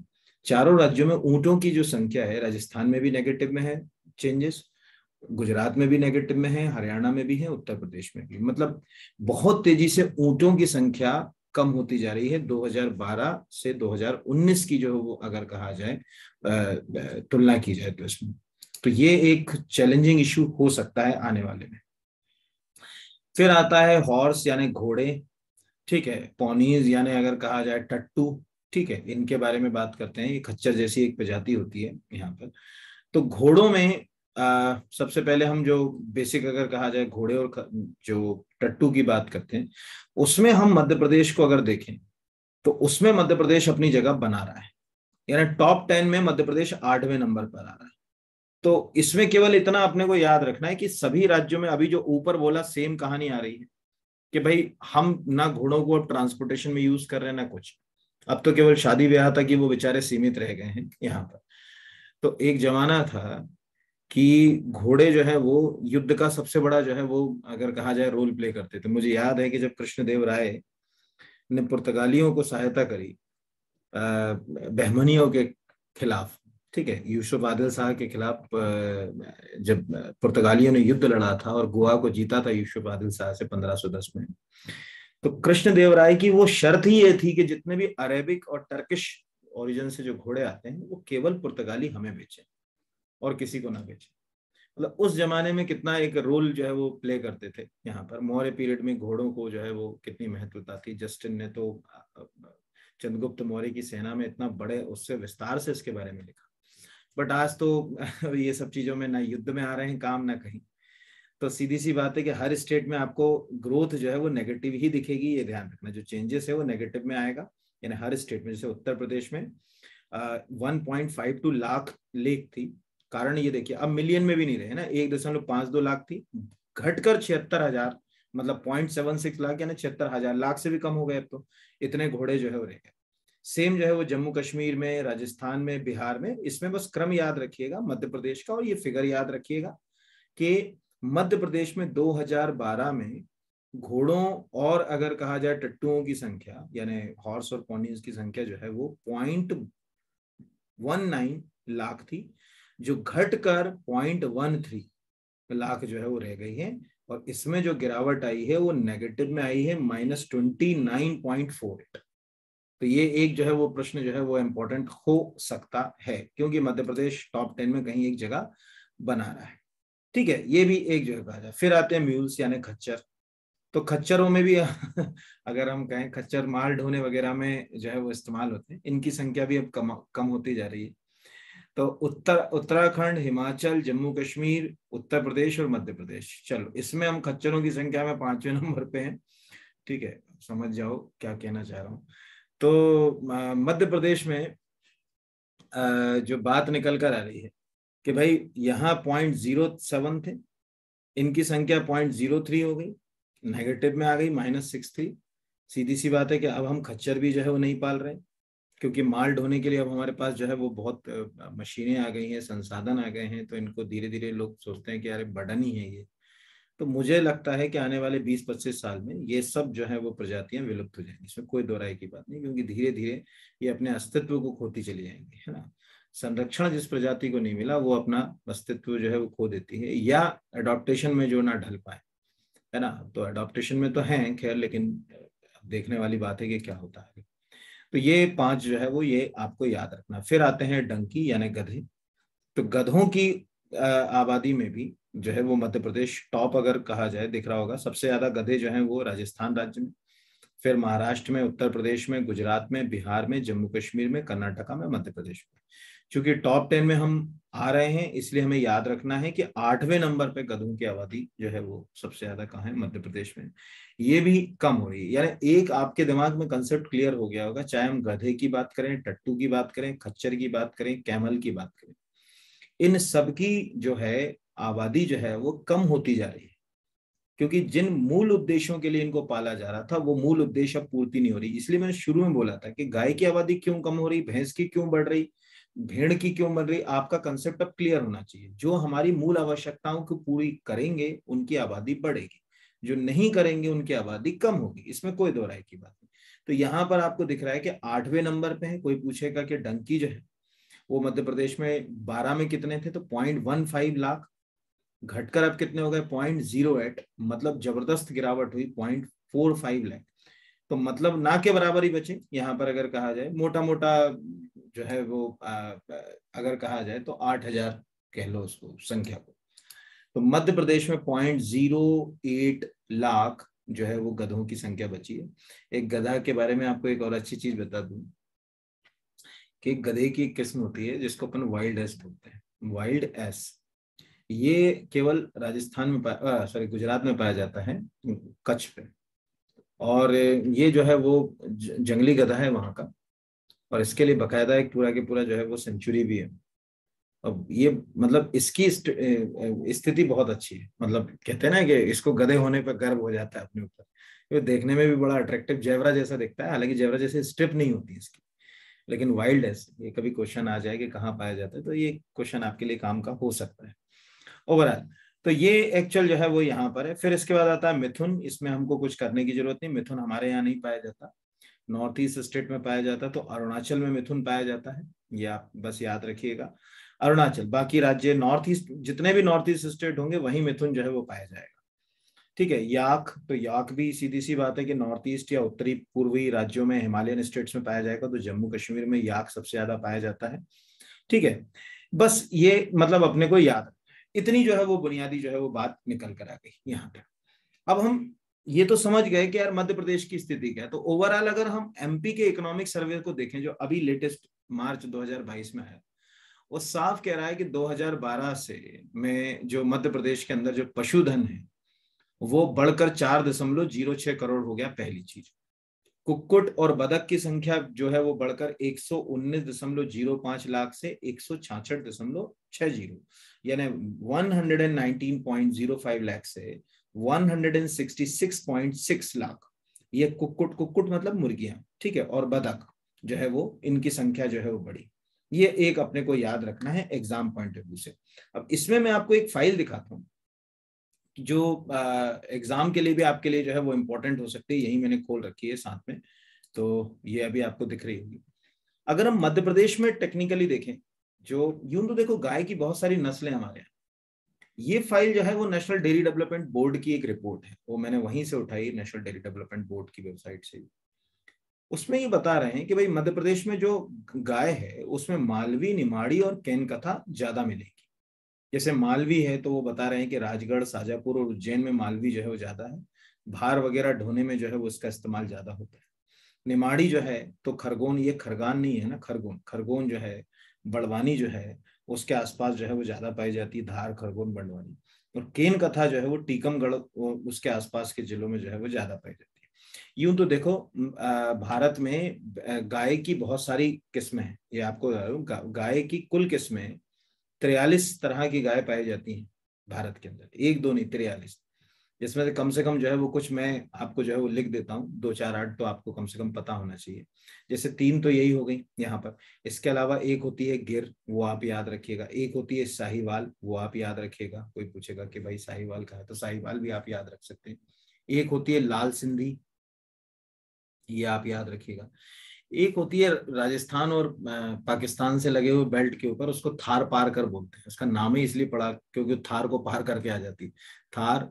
चारों राज्यों में ऊंटों की जो संख्या है, राजस्थान में भी नेगेटिव में है चेंजेस गुजरात में भी नेगेटिव में है, हरियाणा में भी है, उत्तर प्रदेश में भी। मतलब बहुत तेज़ी से ऊंटों की संख्या कम होती जा रही है। 2012 से 2019 की जो वो अगर कहा जाए तुलना की जाए तो इसमें। तो ये एक चैलेंजिंग इशू हो सकता है आने वाले में। फिर आता है हॉर्स यानी घोड़े ठीक है पोनीज यानी अगर कहा जाए टट्टू ठीक है इनके बारे में बात करते हैं ये खच्चर जैसी एक प्रजाति होती है यहाँ पर। तो घोड़ों में आ, सबसे पहले हम जो बेसिक अगर कहा जाए घोड़े और जो टट्टू की बात करते हैं उसमें हम मध्य प्रदेश को अगर देखें तो उसमें मध्य प्रदेश अपनी जगह बना रहा है। यानी टॉप टेन में मध्य प्रदेश आठवें नंबर पर आ रहा है। तो इसमें केवल इतना अपने को याद रखना है कि सभी राज्यों में अभी जो ऊपर बोला सेम कहानी आ रही है कि भाई, हम ना घोड़ों को ट्रांसपोर्टेशन में यूज़ कर रहे हैं, ना कुछ। अब तो केवल शादी ब्याह तक ही वो बेचारे सीमित रह गए हैं यहाँ पर। तो एक जमाना था कि घोड़े जो है वो युद्ध का सबसे बड़ा जो है वो अगर कहा जाए रोल प्ले करते थे। मुझे याद है कि जब कृष्णदेव राय ने पुर्तगालियों को सहायता करी बहमनियों के खिलाफ ठीक है, यूसुफ आदिल शाह के खिलाफ जब पुर्तगालियों ने युद्ध लड़ा था और गोवा को जीता था यूसुफ आदिल शाह से 1510 में तो कृष्ण देव राय की वो शर्त ही ये थी कि जितने भी अरेबिक और टर्किश ओरिजिन से जो घोड़े आते हैं, वो केवल पुर्तगाली हमें बेचे और किसी को ना बेचे। मतलब उस जमाने में कितना एक रोल जो है वो प्ले करते थे यहाँ पर। मौर्य पीरियड में घोड़ों को जो है वो कितनी महत्वता थी? जस्टिन ने तो चंद्रगुप्त मौर्य की सेना में इतना बड़े, उससे विस्तार से इसके बारे में लिखा। बट आज तो *laughs* ये सब चीज़ों में ना युद्ध में आ रहे हैं, काम ना कहीं। तो सीधी सी बात है कि हर स्टेट में आपको ग्रोथ जो है वो नेगेटिव ही दिखेगी, ये ध्यान रखना। जो चेंजेस है वो नेगेटिव में आएगा, यानी हर स्टेट में, जैसे उत्तर प्रदेश में one point five two lakh lake थी। कारण ये देखिए, अब मिलियन में भी नहीं रहे ना? एक दशमलव पाँच दो लाख थी। घटकर छिहत्तर हज़ार मतलब पॉइंट सेवन सिक्स लाख, यानी छिहत्तर हज़ार लाख से भी कम हो गए अब तो। इतने घोड़े जो है वो रह गए। सेम जो है वो जम्मू कश्मीर में, राजस्थान में, बिहार में, इसमें बस क्रम याद रखिएगा, मध्य प्रदेश का और ये फिगर याद रखिएगा कि मध्य प्रदेश में 2012 में घोड़ों और अगर कहा जाए टट्टुओं की संख्या, यानी हॉर्स और पोनीज की संख्या जो है वो पॉइंट वन नाइन लाख थी, जो घटकर पॉइंट वन थ्री लाख जो है वो रह गई है और इसमें जो गिरावट आई है वो नेगेटिव में आई है minus twenty nine point four eight तो ये एक जो है वो प्रश्न जो है वो इम्पोर्टेंट हो सकता है, क्योंकि मध्य प्रदेश टॉप टेन में कहीं एक जगह बना रहा है। ठीक है, ये भी एक जो है कहा जाए। फिर आते हैं म्यूल्स यानी खच्चर। तो खच्चरों में भी *laughs* अगर हम कहें, खच्चर माल ढोने वगैरह में जो है वो इस्तेमाल होते हैं। इनकी संख्या भी अब कम कम होती जा रही है। तो उत्तर, उत्तराखंड, हिमाचल, जम्मू कश्मीर, उत्तर प्रदेश और मध्य प्रदेश। चलो, इसमें हम खच्चरों की संख्या में पाँचवें *laughs* नंबर पे हैं। ठीक है, समझ जाओ क्या कहना चाह रहा हूँ। तो मध्य प्रदेश में जो बात निकल कर आ रही है कि भाई यहाँ पॉइंट ज़ीरो सेवन थे, इनकी संख्या पॉइंट ज़ीरो थ्री हो गई नेगेटिव में आ गई माइनस सिक्स थ्री सीधी सी बात है कि अब हम खच्चर भी जो है वो नहीं पाल रहे, क्योंकि माल ढोने के लिए अब हमारे पास जो है वो बहुत मशीनें आ गई हैं, संसाधन आ गए हैं तो इनको धीरे धीरे लोग सोचते हैं कि अरे बर्डन ही है ये। तो मुझे लगता है कि आने वाले 20-25 साल में ये सब जो है वो प्रजातियाँ विलुप्त हो जाएँगी। इसमें कोई दोराई की बात नहीं, क्योंकि धीरे धीरे ये अपने अस्तित्व को खोती चली जाएँगी, है ना? संरक्षण जिस प्रजाति को नहीं मिला, वो अपना अस्तित्व जो है वो खो देती है, या अडोप्टेशन में जो ना ढल पाए, है ना? तो अडोप्टेशन में तो है, खैर, लेकिन देखने वाली बात है कि क्या होता है। तो ये पाँच जो है वो ये आपको याद रखना। फिर आते हैं डंकी यानी गधे। तो गधों की आबादी में भी जो है वो मध्य प्रदेश टॉप अगर कहा जाए, दिख रहा होगा। सबसे ज़्यादा गधे जो है वो राजस्थान राज्य में, फिर महाराष्ट्र में, उत्तर प्रदेश में, गुजरात में, बिहार में, जम्मू कश्मीर में, कर्नाटका में, मध्य प्रदेश में। क्योंकि टॉप टेन में हम आ रहे हैं, इसलिए हमें याद रखना है कि आठवें नंबर पे गधों की आबादी जो है वो सबसे ज़्यादा कहाँ है? मध्य प्रदेश में। ये भी कम हो रही है। यानी एक आपके दिमाग में कंसेप्ट क्लियर हो गया होगा, चाहे हम गधे की बात करें, टट्टू की बात करें, खच्चर की बात करें, कैमल की बात करें। इन सबकी जो है आबादी जो है वो कम होती जा रही है। क्योंकि जिन मूल उद्देश्यों के लिए इनको पाला जा रहा था, वो मूल उद्देश्य अब पूर्ति नहीं हो रही। इसलिए मैंने शुरू में बोला था कि गाय की आबादी क्यों कम हो रही, भैंस की क्यों बढ़ रही, भेड़ की क्यों बन रही, आपका कंसेप्ट अब क्लियर होना चाहिए। जो हमारी मूल आवश्यकताओं को पूरी करेंगे, उनकी आबादी बढ़ेगी। जो नहीं करेंगे, उनकी आबादी कम होगी। इसमें कोई दो राय की बात नहीं। तो यहाँ पर आपको दिख रहा है कि आठवें नंबर पे है। कोई पूछेगा कि डंकी जो है, वो मध्य प्रदेश में बारह में कितने थे? तो पॉइंट वन फाइव लाख। घटकर अब कितने हो गए? पॉइंट ज़ीरो एट मतलब ज़बरदस्त गिरावट हुई पॉइंट फोर फाइव लैख। तो मतलब ना के बराबर ही बचे, यहाँ पर अगर कहा जाए मोटा मोटा जो है वो अगर कहा जाए तो आठ हज़ार कह लो उसको, संख्या को। तो मध्य प्रदेश में पॉइंट ज़ीरो एट लाख जो है वो गधों की संख्या बची है। एक गधा के बारे में आपको एक और अच्छी चीज़ बता दू कि गधे की एक किस्म होती है जिसको अपन वाइल्ड एस बोलते हैं। वाइल्ड एस ये केवल राजस्थान में सॉरी गुजरात में पाया जाता है, कच्छ पे। और ये जो है वो जंगली गधा है वहाँ का। और इसके लिए बकायदा एक पूरा के पूरा जो है वो सेंचुरी भी है। अब ये मतलब इसकी स्थिति बहुत अच्छी है। मतलब कहते हैं ना कि इसको गधे होने पर गर्व हो जाता है अपने ऊपर। ये देखने में भी बड़ा अट्रैक्टिव जेवरा जैसा दिखता है। हालाँकि जेवरा जैसे स्ट्रिप नहीं होती इसकी। लेकिन वाइल्ड है। ये कभी क्वेश्चन आ जाए कि कहाँ पाया जाता है तो ये क्वेश्चन आपके लिए काम का हो सकता है। ओवरऑल तो ये एक्चुअल जो है वो यहाँ पर है। फिर इसके बाद आता है मिथुन। इसमें हमको कुछ करने की ज़रूरत नहीं। मिथुन हमारे यहाँ नहीं पाया जाता। नॉर्थ ईस्ट स्टेट में पाया जाता तो अरुणाचल में मिथुन पाया जाता है। ये आप बस याद रखिएगा। अरुणाचल, बाकी राज्य नॉर्थ ईस्ट जितने भी नॉर्थ ईस्ट स्टेट होंगे, वही मिथुन जो है वो पाया जाएगा। ठीक है, याक तो याक भी सीधी सी बात है कि नॉर्थ ईस्ट या उत्तरी पूर्वी राज्यों में हिमालयन स्टेट्स में पाया जाएगा तो जम्मू कश्मीर में याक सबसे ज़्यादा पाया जाता है। ठीक है, बस ये मतलब अपने को याद इतनी जो है वो बुनियादी जो है वो बात निकल कर आ गई यहाँ पे अब हम ये तो समझ गए कि यार मध्य प्रदेश की स्थिति क्या है तो ओवरऑल अगर हम एमपी के इकोनॉमिक सर्वे को देखें, जो अभी लेटेस्ट मार्च 2022 में है, वो साफ़ कह रहा है कि 2012 से में जो मध्य प्रदेश के अंदर जो पशुधन है, वो बढ़कर चार दशमलव ज़ीरो छह करोड़ हो गया पहली चीज़। कुक्कुट और बदक की संख्या जो है वो बढ़कर एक सौ उन्नीस दशमलव ज़ीरो पाँच लाख से एक यानी one hundred and nineteen point zero five lakh से one hundred and sixty six point six lakh. ये कुक्कुट कुक्कुट मतलब मुर्गियाँ, ठीक है, और बदक जो है वो, इनकी संख्या जो है वो बढ़ी। ये एक अपने को याद रखना है एग्ज़ाम पॉइंट ऑफ़ व्यू से। अब इसमें मैं आपको एक फ़ाइल दिखाता हूँ। जो एग्ज़ाम के लिए भी आपके लिए जो है वो इम्पोर्टेंट हो सकती है, यही मैंने खोल रखी है साथ में तो ये अभी आपको दिख रही होगी। अगर हम मध्य प्रदेश में टेक्निकली देखें, जो, यूँ तो देखो गाय की बहुत सारी नस्लें हमारे यहाँ। ये फ़ाइल जो है वो नेशनल डेयरी डेवलपमेंट बोर्ड की एक रिपोर्ट है, वो मैंने वहीं से उठाई नेशनल डेयरी डेवलपमेंट बोर्ड की वेबसाइट से। उसमें ये बता रहे हैं कि भाई मध्य प्रदेश में जो गाय है, उसमें मालवी निमाड़ी और कैन कथा ज़्यादा मिलेगी। जैसे मालवी है तो वो बता रहे हैं कि राजगढ़ साजापुर और उज्जैन में मालवी जो है वो ज़्यादा है। भार वगैरह ढोने में जो है वो इसका इस्तेमाल ज़्यादा होता है। निमाड़ी जो है तो खरगोन, ये खरगान नहीं है ना, खरगोन खरगोन जो है, बड़वानी जो है, उसके आसपास जो है वो ज़्यादा पाई जाती है, धार, खरगोन, बड़वानी। और केन कथा जो है वो टीकमगढ़ उसके आसपास के जिलों में जो है वो ज़्यादा पाई जाती है। यूँ तो देखो भारत में गाय की बहुत सारी किस्में हैं। ये आपको गाय की कुल किस्में तिरयालीस तरह की गाय पाई जाती हैं भारत के अंदर। एक दो नहीं, तिरयालीस। जिसमें से कम से कम जो है वो कुछ मैं आपको जो है वो लिख देता हूँ। दो चार आठ तो आपको कम से कम पता होना चाहिए। जैसे तीन तो यही हो गई यहाँ पर। इसके अलावा एक होती है गिर, वो आप याद रखिएगा। एक होती है साहिवाल, वो आप याद रखिएगा। कोई पूछेगा कि भाई साहिवाल का है? तो साहिवाल भी आप याद रख सकते हैं। एक होती है लाल सिंधी, ये आप याद रखिएगा। एक होती है राजस्थान और पाकिस्तान से लगे हुए बेल्ट के ऊपर, उसको थार पार कर बोलते हैं। उसका नाम ही इसलिए पड़ा क्योंकि थार को पार करके आ जाती थार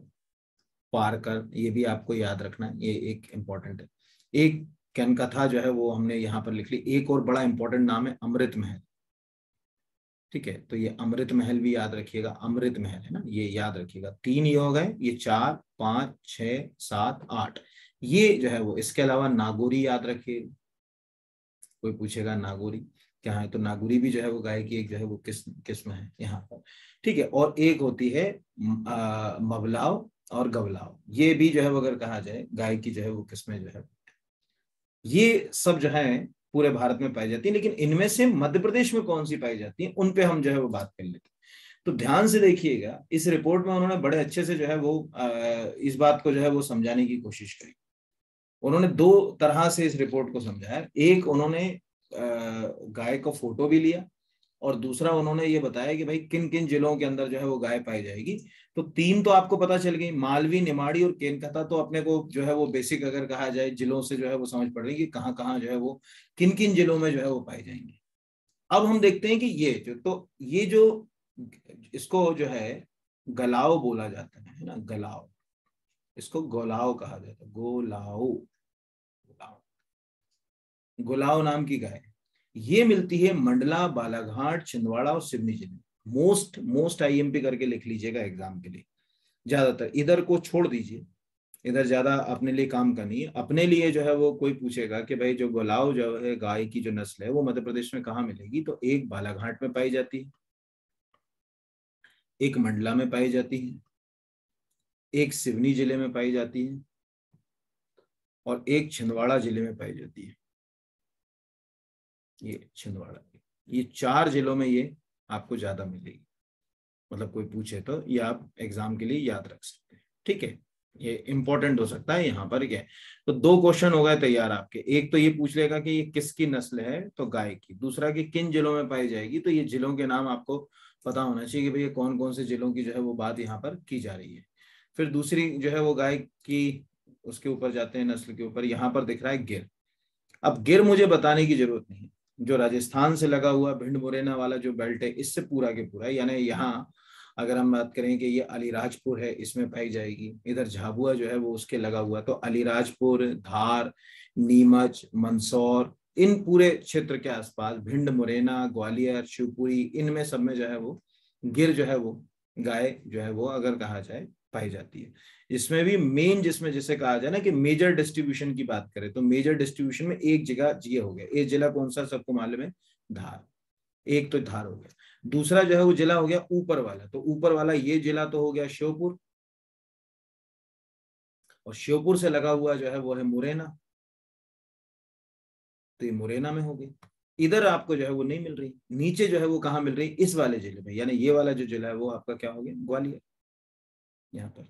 पार कर, ये भी आपको याद रखना, ये एक इम्पोर्टेंट है। एक कैन कथा जो है वो हमने यहाँ पर लिख ली। एक और बड़ा इंपॉर्टेंट नाम है, अमृत महल। ठीक है तो ये अमृत महल भी याद रखिएगा, अमृत महल है ना, ये याद रखिएगा। तीन ये हो, ये चार, पाँच, छ, सात, आठ। ये जो है वो, इसके अलावा नागौरी याद रखिए। कोई पूछेगा नागौरी, क्या है? तो नागौरी भी जो है वो गाय की एक जो है वो किस्म किस्म है? यहाँ पर। ठीक है, और एक होती है मबलाव और गबलाव। ये भी जो है वो अगर कहा जाए गाय की जो है वो किस्में जो है? ये सब जो है, पूरे भारत में पाई जाती है, लेकिन इनमें से मध्य प्रदेश में कौन सी पाई जाती है, उन पे हम जो है वो बात कर लेते हैं। तो ध्यान से देखिएगा, इस रिपोर्ट में उन्होंने बड़े अच्छे से जो है वो इस बात को जो है वो समझाने की कोशिश करी। उन्होंने दो तरह से इस रिपोर्ट को समझाया। एक, उन्होंने गाय का फ़ोटो भी लिया और दूसरा, उन्होंने ये बताया कि भाई किन किन जिलों के अंदर जो है वो गाय पाई जाएगी। तो तीन तो आपको पता चल गई, मालवी, निमाड़ी और केनकथा तो अपने को जो है वो बेसिक अगर कहा जाए, जिलों से जो है वो समझ पड़ रही कि कहाँ कहाँ जो है वो किन किन जिलों में जो है वो पाई जाएँगे। अब हम देखते हैं कि ये जो तो ये जो, इसको जो है, गलाव बोला जाता है ना, गलाव। इसको गोलाव कहा जाता है। गोलाव गुलाव नाम की गाय। ये मिलती है मंडला, बालाघाट, छिंदवाड़ा और सिवनी ज़िले में। मोस्ट मोस्ट आईएमपी करके लिख लीजिएगा एग्ज़ाम के लिए। ज़्यादातर इधर को छोड़ दीजिए। इधर ज़्यादा अपने लिए काम का नहीं अपने लिए जो है वो कोई पूछेगा कि भाई जो गुलाव जो है गाय की जो नस्ल है वो मध्य प्रदेश में कहा मिलेगी? तो एक बालाघाट में पाई जाती है। एक मंडला में पाई जाती है। एक सिवनी ज़िले में पाई जाती है और एक छिंदवाड़ा ज़िले में पाई जाती है। ये छिंदवाड़ा, ये चार जिलों में ये आपको ज़्यादा मिलेगी। मतलब कोई पूछे तो ये आप एग्ज़ाम के लिए याद रख सकते हैं। ठीक है, ये इंपॉर्टेंट हो सकता है, यहाँ पर क्या तो दो क्वेश्चन हो गए तैयार आपके। एक तो ये पूछ लेगा कि ये किसकी नस्ल है? तो गाय की। दूसरा कि किन जिलों में पाई जाएगी? तो ये जिलों के नाम आपको पता होना चाहिए कि भैया कौन कौन से जिलों की जो है वो बात यहाँ पर की जा रही है। फिर दूसरी जो है वो गाय की उसके ऊपर जाते हैं, नस्ल के ऊपर। यहाँ पर दिख रहा है गिर। अब गिर मुझे बताने की ज़रूरत नहीं। जो राजस्थान से लगा हुआ भिंड मुरैना वाला जो बेल्ट है, इससे पूरा के पूरा यानी यहाँ अगर हम बात करें कि ये अलीराजपुर है, इसमें पाई जाएगी। इधर झाबुआ जो है वो उसके लगा हुआ। तो अलीराजपुर, धार, नीमच, मंदसौर, इन पूरे क्षेत्र के आसपास भिंड मुरैना, ग्वालियर, शिवपुरी, इनमें सब में जो है वो गिर जो है वो गाय जो है वो अगर कहा जाए पाई जाती है। इसमें भी मेन जिसमें जिसे कहा जाए ना कि मेजर डिस्ट्रीब्यूशन की बात करें तो मेजर डिस्ट्रीब्यूशन में एक जगह ये हो गया। एक जिला कौन सा सबको मालूम है? धार। एक तो धार हो गया। दूसरा जो है वो जिला हो गया ऊपर वाला। तो ऊपर वाला ये जिला तो हो गया श्योपुर। और श्योपुर से लगा हुआ जो है वो है मुरैना। तो ये मुरैना में हो गई इधर आपको जो है वो नहीं मिल रही। नीचे जो है वो कहा मिल रही? इस वाले ज़िले में, यानी ये वाला जो जिला है वो आपका क्या हो गया? ग्वालियर। यहाँ पर।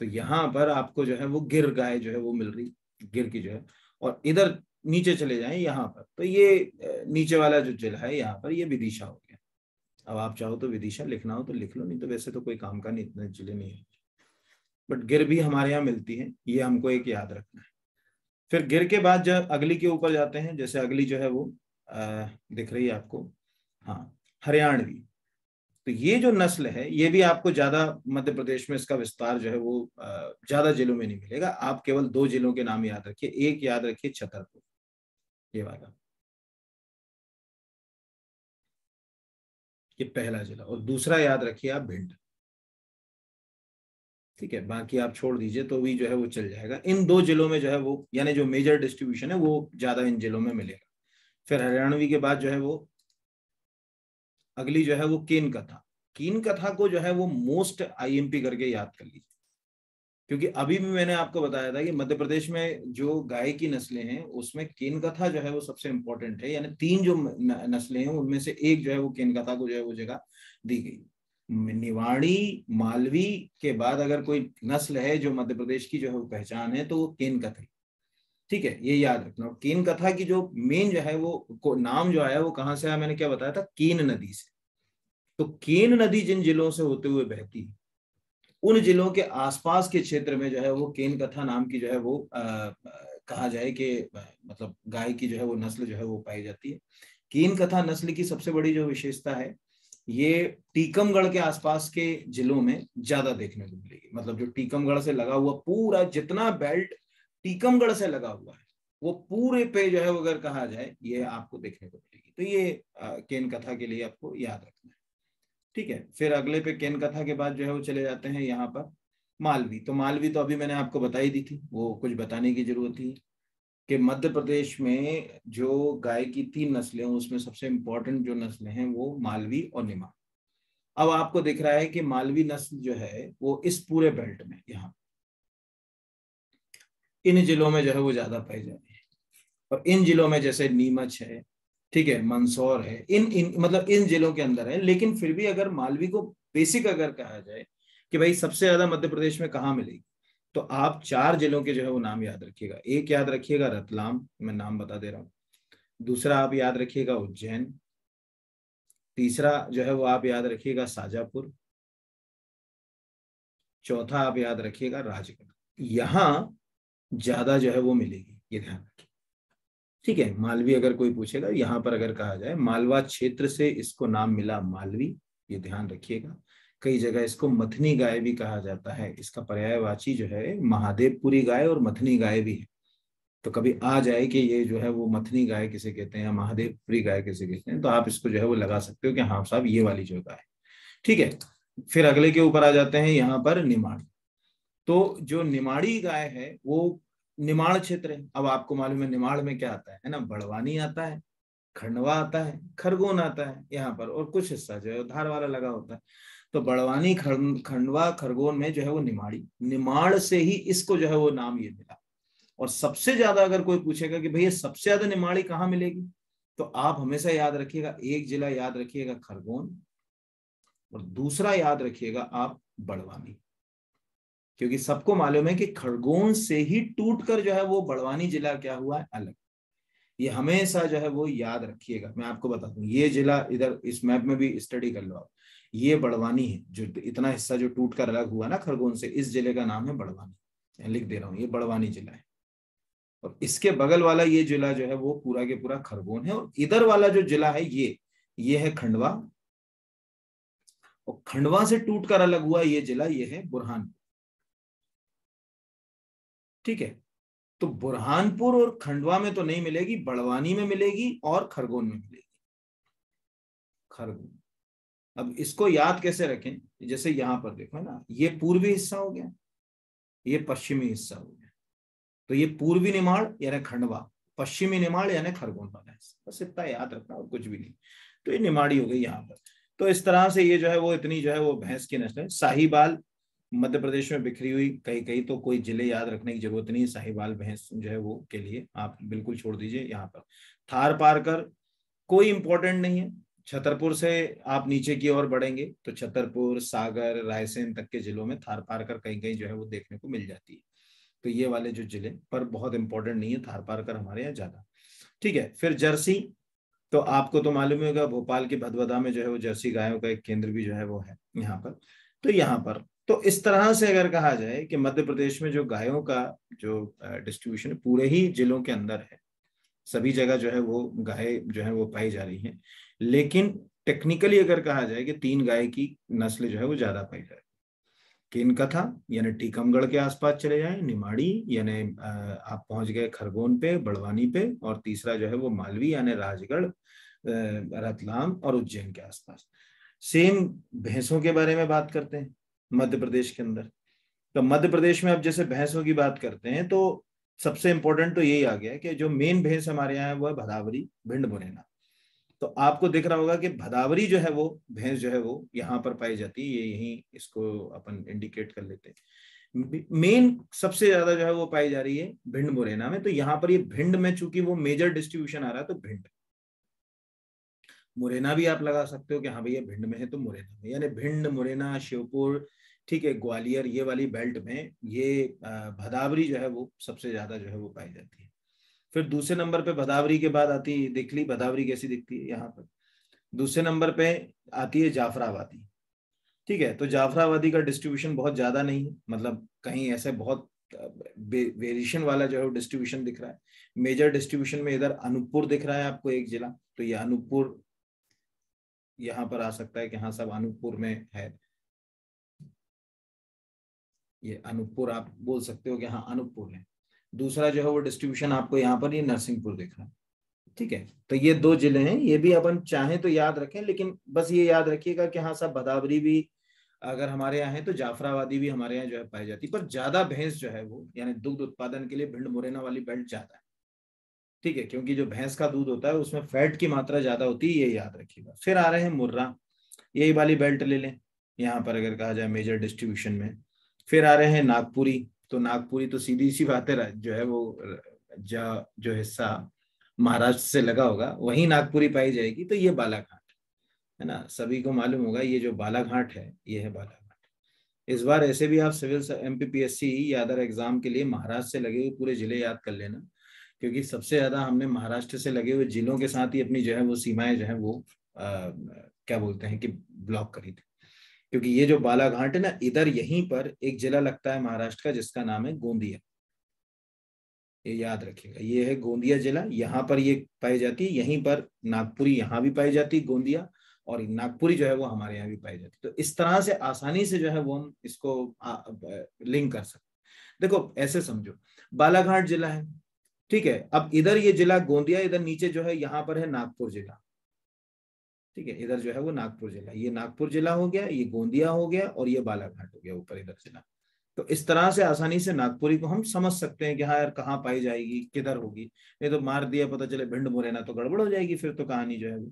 तो यहाँ पर आपको जो है वो गिर गाय जो है वो मिल रही गिर की जो है। और इधर नीचे चले जाएँ यहाँ पर। तो ये नीचे वाला जो जिला है यहाँ पर ये विदिशा हो गया। अब आप चाहो तो विदिशा लिखना हो तो लिख लो नहीं तो वैसे तो कोई काम का नहीं इतने ज़िले नहीं है। बट गिर भी हमारे यहाँ मिलती है ये हमको एक याद रखना है। फिर गिर के बाद जब अगली के ऊपर जाते हैं जैसे अगली जो है वो आ, दिख रही है आपको हाँ हरियाणवी। तो ये जो नस्ल है, ये भी आपको ज़्यादा मध्य प्रदेश में इसका विस्तार जो है वो ज़्यादा जिलों में नहीं मिलेगा। आप केवल दो जिलों के नाम याद रखिए, एक याद रखिए छतरपुर। ये वाला। ये पहला जिला। और दूसरा याद रखिए आप भिंड। ठीक है, बाकी आप छोड़ दीजिए तो भी जो है वो चल जाएगा। इन दो जिलों में जो है वो, यानी जो मेजर डिस्ट्रीब्यूशन है वो ज़्यादा इन जिलों में मिलेगा। फिर हरियाणवी के बाद जो है वो अगली जो है वो केन कथा। कीन कथा को जो है वो मोस्ट आईएमपी करके याद कर लीजिए। क्योंकि अभी भी मैंने आपको बताया था कि मध्य प्रदेश में जो गाय की नस्लें हैं, उसमें केन कथा जो है वो सबसे इंपॉर्टेंट है। यानी तीन जो नस्लें हैं, उनमें से एक जो है वो केन कथा को जो है वो जगह दी गई। निवाड़ी, मालवी के बाद अगर कोई नस्ल है जो मध्य प्रदेश की जो है वो पहचान है तो वो केन कथा ठीक है ये याद रखना। कीन कथा की जो मेन जो है वो नाम जो आया वो कहाँ से आया? मैंने क्या बताया था? कीन नदी से। तो कीन नदी जिन जिलों से होते हुए बहती उन जिलों के आसपास के क्षेत्र में जो है वो केन कथा नाम की जो है वो आ, कहा जाए कि मतलब गाय की जो है वो नस्ल जो है वो पाई जाती है। केन कथा नस्ल की सबसे बड़ी जो विशेषता है ये टीकमगढ़ के आसपास के जिलों में ज़्यादा देखने को मिलेगी। मतलब जो टीकमगढ़ से लगा हुआ पूरा जितना बेल्ट टीकमगढ़ से लगा हुआ है। वो पूरे पे जो है अगर कहा जाए, ये आपको देखने को मिलेगी। तो ये केन कथा के लिए आपको याद रखना है। ठीक है? फिर अगले पे केन कथा के बाद जो है वो चले जाते हैं यहाँ पर मालवी। तो मालवी तो अभी मैंने आपको बताई दी थी। वो कुछ बताने की ज़रूरत थी कि मध्य प्रदेश में जो गाय की तीन नस्लें हैं, उसमें सबसे इंपॉर्टेंट जो नस्लें हैं वो मालवी और निमा। अब आपको दिख रहा है कि मालवी नस्ल जो है वो इस पूरे बेल्ट में यहाँ। इन जिलों में जो है वो ज़्यादा पाई जाती है। और इन जिलों में जैसे नीमच है, ठीक है, मंदसौर है, इन इन मतलब इन जिलों के अंदर है, लेकिन फिर भी अगर मालवी को बेसिक अगर कहा जाए कि भाई सबसे ज़्यादा मध्य प्रदेश में कहाँ मिलेगी तो आप चार जिलों के जो है वो नाम याद रखिएगा। एक याद रखिएगा रतलाम, मैं नाम बता दे रहा हूँ। दूसरा आप याद रखिएगा उज्जैन। तीसरा जो है वो आप याद रखिएगा साजापुर चौथा आप याद रखिएगा राजगढ़। यहाँ ज़्यादा जो है वो मिलेगी, ये ध्यान रखिए। ठीक है मालवी अगर कोई पूछेगा, यहाँ पर अगर कहा जाए, मालवा क्षेत्र से इसको नाम मिला मालवी, ये ध्यान रखिएगा। कई जगह इसको मथनी गाय भी कहा जाता है। इसका पर्यायवाची जो है, महादेवपुरी गाय और मथनी गाय भी है। तो कभी आ जाए कि ये जो है वो मथनी गाय किसे कहते हैं या महादेवपुरी गाय किसे कहते हैं तो आप इसको जो है वो लगा सकते हो कि हाँ साहब, ये वाली जो गाय ठीक है, फिर अगले के ऊपर आ जाते हैं यहाँ पर निमाड़ी। तो जो निमाड़ी गाय है, वो निमाड़ क्षेत्र है। अब आपको मालूम है निमाड़ में क्या आता है ना? बड़वानी आता है, खंडवा आता है, खरगोन आता है यहाँ पर और कुछ हिस्सा जो है धार वाला लगा होता है। तो बड़वानी खंडवा, खरगोन में जो है वो निमाड़ी, निमाड़ से ही इसको जो है वो नाम ये मिला। और सबसे ज़्यादा अगर कोई पूछेगा कि भैया सबसे ज़्यादा निमाड़ी कहाँ मिलेगी तो आप हमेशा याद रखिएगा, एक जिला याद रखिएगा खरगोन और दूसरा याद रखिएगा आप बड़वानी। क्योंकि सबको मालूम है कि खरगोन से ही टूटकर जो है वो बड़वानी जिला क्या हुआ है? अलग। ये हमेशा जो है वो याद रखिएगा। मैं आपको बता दूँ, ये जिला इधर इस मैप में भी स्टडी कर लो आप। ये बड़वानी है, जो इतना हिस्सा जो टूट कर अलग हुआ ना खरगोन से, इस ज़िले का नाम है बड़वानी। लिख दे रहा हूँ, ये बड़वानी जिला है। और इसके बगल वाला ये जिला जो है वो पूरा के पूरा खरगोन है, और इधर वाला जो जिला है ये ये है खंडवा। और खंडवा से टूट कर अलग हुआ ये जिला, ये है बुरहानपुर। ठीक है? तो बुरहानपुर और खंडवा में तो नहीं मिलेगी, बड़वानी में मिलेगी और खरगोन में मिलेगी। खरगोन। अब इसको याद कैसे रखें? जैसे यहाँ पर देखो ना, ये पूर्वी हिस्सा हो गया, ये पश्चिमी हिस्सा हो गया। तो ये पूर्वी निमाड़ यानी खंडवा, पश्चिमी निमाड़ यानी खरगोन वाला हिस्सा। बस इतना याद रखना और कुछ भी नहीं। तो ये निमाड़ी हो गई यहाँ पर। तो इस तरह से ये जो है वो इतनी जो है वो भैंस की नस्ल है। साहिबाल मध्य प्रदेश में बिखरी हुई कहीं कहीं तो कोई ज़िले याद रखने की ज़रूरत नहीं साहिबाल भैंस जो है वो के लिए आप बिल्कुल छोड़ दीजिए यहाँ पर। थार पार कर कोई इंपॉर्टेंट नहीं है। छतरपुर से आप नीचे की ओर बढ़ेंगे तो छतरपुर, सागर, रायसेन तक के जिलों में थार पार कर कहीं कहीं जो है वो देखने को मिल जाती है। तो ये वाले जो ज़िले पर बहुत इंपॉर्टेंट नहीं है। थार पार कर हमारे यहाँ ज़्यादा। ठीक है, फिर जर्सी। तो आपको तो मालूम होगा, भोपाल के भदवदा में जो है वो जर्सी गायों का एक केंद्र भी जो है वो है यहाँ पर। तो यहाँ पर तो इस तरह से अगर कहा जाए कि मध्य प्रदेश में जो गायों का जो डिस्ट्रीब्यूशन पूरे ही जिलों के अंदर है। सभी जगह जो है वो गाय जो है वो पाई जा रही है। लेकिन टेक्निकली अगर कहा जाए कि तीन गाय की नस्ल जो है वो ज़्यादा पाई जाए किन कथा यानी टीकमगढ़ के आसपास चले जाए, निमाड़ी, यानी आप पहुँच गए खरगोन पे, बड़वानी पे, और तीसरा जो है वो मालवी यानी राजगढ़ रतलाम और उज्जैन के आसपास। सेम भैंसों के बारे में बात करते हैं। मध्य प्रदेश के अंदर। तो मध्य प्रदेश में अब जैसे भैंसों की बात करते हैं तो सबसे इंपॉर्टेंट तो यही आ गया कि जो मेन भैंस हमारे यहाँ है वो है भदावरी, भिंड मुरैना। तो आपको दिख रहा होगा कि भदावरी जो है वो, भैंस जो है वो यहाँ पर पाई जाती है, ये यही इसको अपन इंडिकेट कर लेते हैं। मेन सबसे ज़्यादा जो है वो पाई जा रही है भिंड मुरैना में। तो यहाँ पर ये भिंड में चूँकि वो मेजर डिस्ट्रीब्यूशन आ रहा है तो भिंड। मुरैना भी आप लगा सकते हो कि हाँ भैया भिंड में है तो मुरैना में। यानी भिंड, मुरैना शिवपुर ठीक है, ग्वालियर, ये वाली बेल्ट में ये भदावरी जो है वो सबसे ज़्यादा जो है वो पाई जाती है। फिर दूसरे नंबर पे भदावरी के बाद आती है, देख ली, भदावरी कैसी दिखती है? यहाँ पर। दूसरे नंबर पे आती है जाफराबादी। ठीक है तो जाफराबादी का डिस्ट्रीब्यूशन बहुत ज़्यादा नहीं है। मतलब कहीं ऐसे बहुत वेरिएशन वाला जो है डिस्ट्रीब्यूशन दिख रहा है। मेजर डिस्ट्रीब्यूशन में इधर अनूपपुर दिख रहा है आपको एक जिला तो ये अनूपपुर यहाँ पर आ सकता है कि हाँ सब अनूपपुर में है। ये अनूपपुर आप बोल सकते हो कि हाँ अनूपपुर है दूसरा जो है वो डिस्ट्रीब्यूशन आपको यहाँ पर ये नरसिंहपुर दिख रहा है। ठीक है? तो ये दो ज़िले हैं, ये भी अपन चाहें तो याद रखें, लेकिन बस ये याद रखिएगा कि हाँ सब बदावरी भी अगर हमारे यहाँ है तो जाफराबादी भी हमारे यहाँ जो है पाई जाती पर ज़्यादा भैंस जो है वो, यानी दुग्ध उत्पादन के लिए भिंड मुरैना वाली बेल्ट ज़्यादा है। ठीक है, क्योंकि जो भैंस का दूध होता है, उसमें फैट की मात्रा ज़्यादा होती है, ये याद रखिएगा। फिर आ रहे हैं मुर्रा। यही वाली बेल्ट ले लें। यहाँ पर अगर कहा जाए मेजर डिस्ट्रीब्यूशन में। फिर आ रहे हैं नागपुरी। तो नागपुरी तो सीधी सी बात है जो है वो जो हिस्सा महाराष्ट्र से लगा होगा, वही नागपुरी पाई जाएगी। तो ये बालाघाट, है ना? सभी को मालूम होगा, ये जो बालाघाट है, ये है बालाघाट। इस बार ऐसे भी आप civil M P P S C या अदर एग्ज़ाम के लिए महाराष्ट्र से लगे हुए पूरे ज़िले याद कर लेना। क्योंकि सबसे ज़्यादा हमने महाराष्ट्र से लगे हुए जिलों के साथ ही अपनी जो है वो सीमाएँ जो है वो आ, क्या बोलते हैं कि ब्लॉक करी थी। क्योंकि ये जो बालाघाट है ना इधर यहीं पर एक जिला लगता है महाराष्ट्र का जिसका नाम है गोंदिया। ये याद रखिएगा ये है गोंदिया जिला यहाँ पर ये पाई जाती है यहीं पर नागपुरी यहाँ भी पाई जाती गोंदिया और नागपुरी जो है वो हमारे यहाँ भी पाई जाती तो इस तरह से आसानी से जो है वो हम इसको लिंक कर सकते देखो ऐसे समझो बालाघाट जिला है ठीक है, अब इधर ये जिला गोंदिया, इधर नीचे जो है, यहाँ पर है नागपुर जिला। ठीक है, इधर जो है वो नागपुर जिला। ये नागपुर जिला हो गया, ये गोंदिया हो गया और ये बालाघाट हो गया, ऊपर इधर जिला तो इस तरह से आसानी से नागपुरी को हम समझ सकते हैं कि हाँ यार, कहाँ पाई जाएगी, किधर होगी। नहीं तो मार दिया, पता चले भिंड मुरैना तो गड़बड़ हो जाएगी, फिर तो कहानी जो है वो।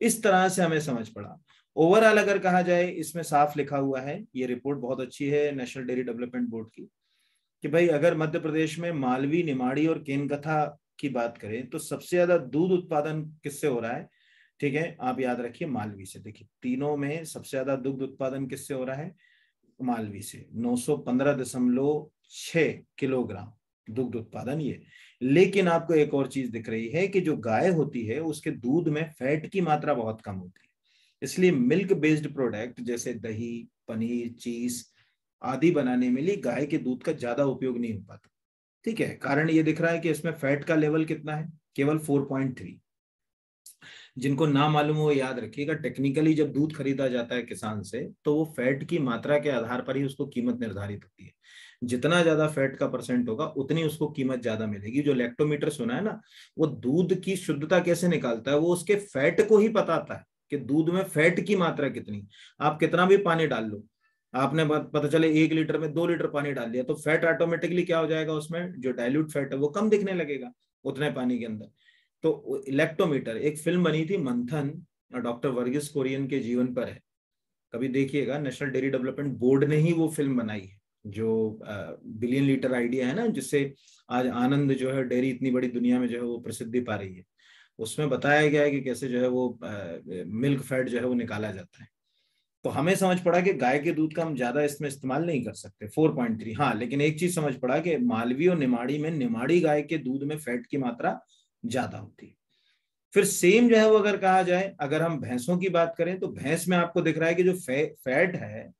इस तरह से हमें समझ पड़ा। ओवरऑल अगर कहा जाए, इसमें साफ़ लिखा हुआ है, ये रिपोर्ट बहुत अच्छी है, नेशनल डेयरी डेवलपमेंट बोर्ड की। कि भाई अगर मध्य प्रदेश में मालवी निमाड़ी और केनकथा की बात करें तो सबसे ज़्यादा दूध उत्पादन किससे हो रहा है? ठीक है, आप याद रखिए मालवी से। देखिए, तीनों में सबसे ज़्यादा दुग्ध उत्पादन किससे हो रहा है? मालवी से। नौ सौ पंद्रह दशमलव छ किलोग्राम दुग्ध उत्पादन ये। लेकिन आपको एक और चीज़ दिख रही है कि जो गाय होती है, उसके दूध में फैट की मात्रा बहुत कम होती है। इसलिए मिल्क बेस्ड प्रोडक्ट जैसे दही, पनीर, चीज़ आदि बनाने में लिए गाय के दूध का ज़्यादा उपयोग नहीं हो पाता। ठीक है, कारण ये दिख रहा है कि इसमें फैट का लेवल कितना है? केवल 4.3 जिनको ना मालूम हो, याद रखिएगा टेक्निकली जब दूध खरीदा जाता है किसान से तो वो फैट की मात्रा के आधार पर ही उसको कीमत निर्धारित होती है। जितना ज़्यादा फैट का परसेंट होगा, उतनी उसको कीमत ज़्यादा मिलेगी। जो लैक्टोमीटर सुना है ना, वो दूध की शुद्धता कैसे निकालता है, वो उसके फैट को ही पताता है कि दूध में फैट की मात्रा कितनी। आप कितना भी पानी डाल लो आपने पता चले एक लीटर में दो लीटर पानी डाल दिया तो फैट ऑटोमेटिकली क्या हो जाएगा उसमें? जो डायल्यूट फैट है, वो कम दिखने लगेगा उतने पानी के अंदर। तो इलेक्ट्रोमीटर एक फ़िल्म बनी थी मंथन डॉक्टर वर्गीस कोरियन के जीवन पर है। कभी देखिएगा नेशनल डेयरी डेवलपमेंट बोर्ड ने ही वो फ़िल्म बनाई है, जो बिलियन लीटर आइडिया है ना, जिससे आज आनंद जो है डेयरी इतनी बड़ी दुनिया में जो है वो प्रसिद्धि पा रही है। उसमें बताया गया है कि कैसे जो है वो मिल्क फैट जो है वो निकाला जाता है। तो हमें समझ पड़ा कि गाय के दूध का हम ज़्यादा इसमें इस्तेमाल नहीं कर सकते 4.3 हाँ लेकिन एक चीज़ समझ पड़ा कि मालवी और निमाड़ी में निमाड़ी गाय के दूध में फैट की मात्रा ज़्यादा होती है। फिर सेम जो है वो अगर कहा जाए अगर हम भैंसों की बात करें तो भैंस में आपको दिख रहा है कि जो फै, फैट है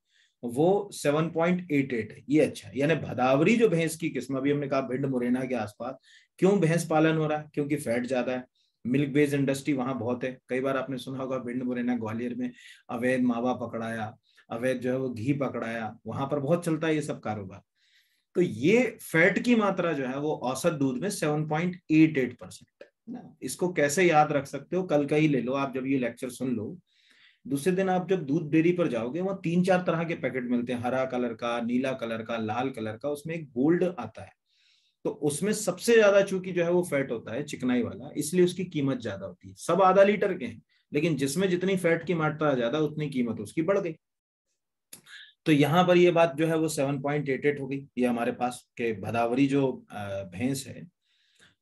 वो 7.88 है। ये अच्छा है। यानी भदावरी जो भैंस की किस्म अभी हमने कहा भिंड मुरैना के आसपास क्यों भैंस पालन हो रहा है? क्योंकि फैट ज़्यादा है। मिल्क बेस्ड इंडस्ट्री वहाँ बहुत है। कई बार आपने सुना होगा भिंड मुरैना ग्वालियर में अवैध मावा पकड़ाया, अवैध जो है वो घी पकड़ाया, वहाँ पर बहुत चलता है ये सब कारोबार। तो ये फैट की मात्रा जो है वो औसत दूध में 7.88 परसेंट ना। इसको कैसे याद रख सकते हो? कल का ही ले लो, आप जब ये लेक्चर सुन लो, दूसरे दिन आप जब दूध डेयरी पर जाओगे, वहाँ तीन चार तरह के पैकेट मिलते हैं, हरा कलर का, नीला कलर का, लाल कलर का, उसमें एक गोल्ड आता है। तो उसमें सबसे ज़्यादा चूँकि जो है वो फैट होता है, चिकनाई वाला, इसलिए उसकी कीमत ज़्यादा होती है। सब आधा लीटर के हैं, लेकिन जिसमें जितनी फैट की मात्रा ज़्यादा, उतनी कीमत उसकी बढ़ गई। तो यहाँ पर ये बात जो है वो सेवन पॉइंट एट एट हो गई। ये हमारे पास के भदावरी जो भैंस है,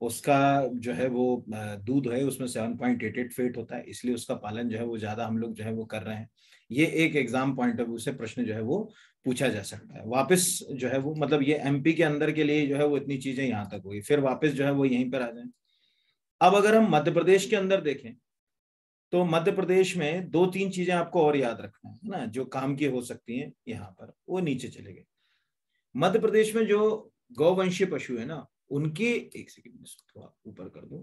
उसका जो है वो दूध है, उसमें seven point eight eight fat होता है। इसलिए उसका पालन जो है वो ज़्यादा हम लोग जो है वो कर रहे हैं। ये एक एग्ज़ाम पॉइंट ऑफ़ व्यू से प्रश्न जो है वो पूछा जा सकता है। वापस जो है वो मतलब ये एमपी के अंदर के लिए जो है वो इतनी चीज़ें यहाँ तक हुई। फिर वापस जो है वो यहीं पर आ जाए। अब अगर हम मध्य प्रदेश के अंदर देखें तो मध्य प्रदेश में दो तीन चीज़ें आपको और याद रखना है ना, जो काम की हो सकती हैं यहाँ पर, वो नीचे चले गए। मध्य प्रदेश में जो गौवंशीय पशु है ना, उनके, एक सेकेंड थोड़ा ऊपर कर दो।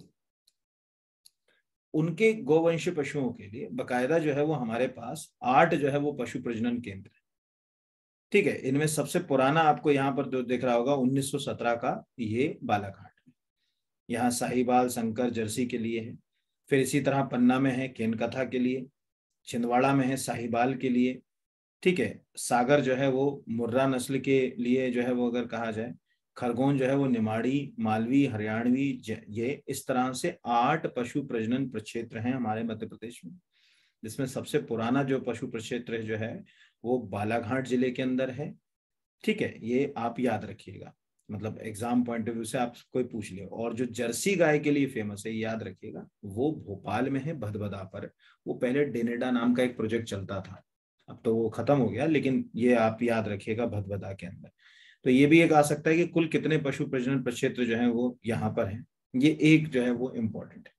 उनके गौवंश पशुओं के लिए बकायदा जो है वो हमारे पास आठ जो है वो पशु प्रजनन केंद्र है। ठीक है, इनमें सबसे पुराना आपको यहाँ पर जो दिख रहा होगा 1917 का ये बालाघाट यहाँ साहिबाल शंकर जर्सी के लिए है, फिर इसी तरह पन्ना में है केनकथा के लिए, छिंदवाड़ा में है, साहिबाल के लिए। ठीक है, सागर जो है वो मुर्रा नस्ल के लिए जो है वो अगर कहा जाए, खरगोन जो है वो निमाड़ी, मालवी, हरियाणवी ये इस तरह से आठ पशु प्रजनन प्रक्षेत्र हैं हमारे मध्य प्रदेश में, जिसमें सबसे पुराना जो पशु प्रक्षेत्र जो है वो बालाघाट ज़िले के अंदर है। ठीक है, ये आप याद रखिएगा। मतलब एग्ज़ाम पॉइंट ऑफ़ व्यू से आप कोई पूछ लियो। और जो जर्सी गाय के लिए फ़ेमस है याद रखिएगा, वो भोपाल में है, भदभदा पर। वो पहले डेनेडा नाम का एक प्रोजेक्ट चलता था। अब तो वो खत्म हो गया, लेकिन ये आप याद रखिएगा भदभदा के अंदर। तो ये भी एक आ सकता है कि कुल कितने पशु प्रजनन प्रक्षेत्र जो है वो यहाँ पर है। ये एक जो है वो इम्पोर्टेंट है।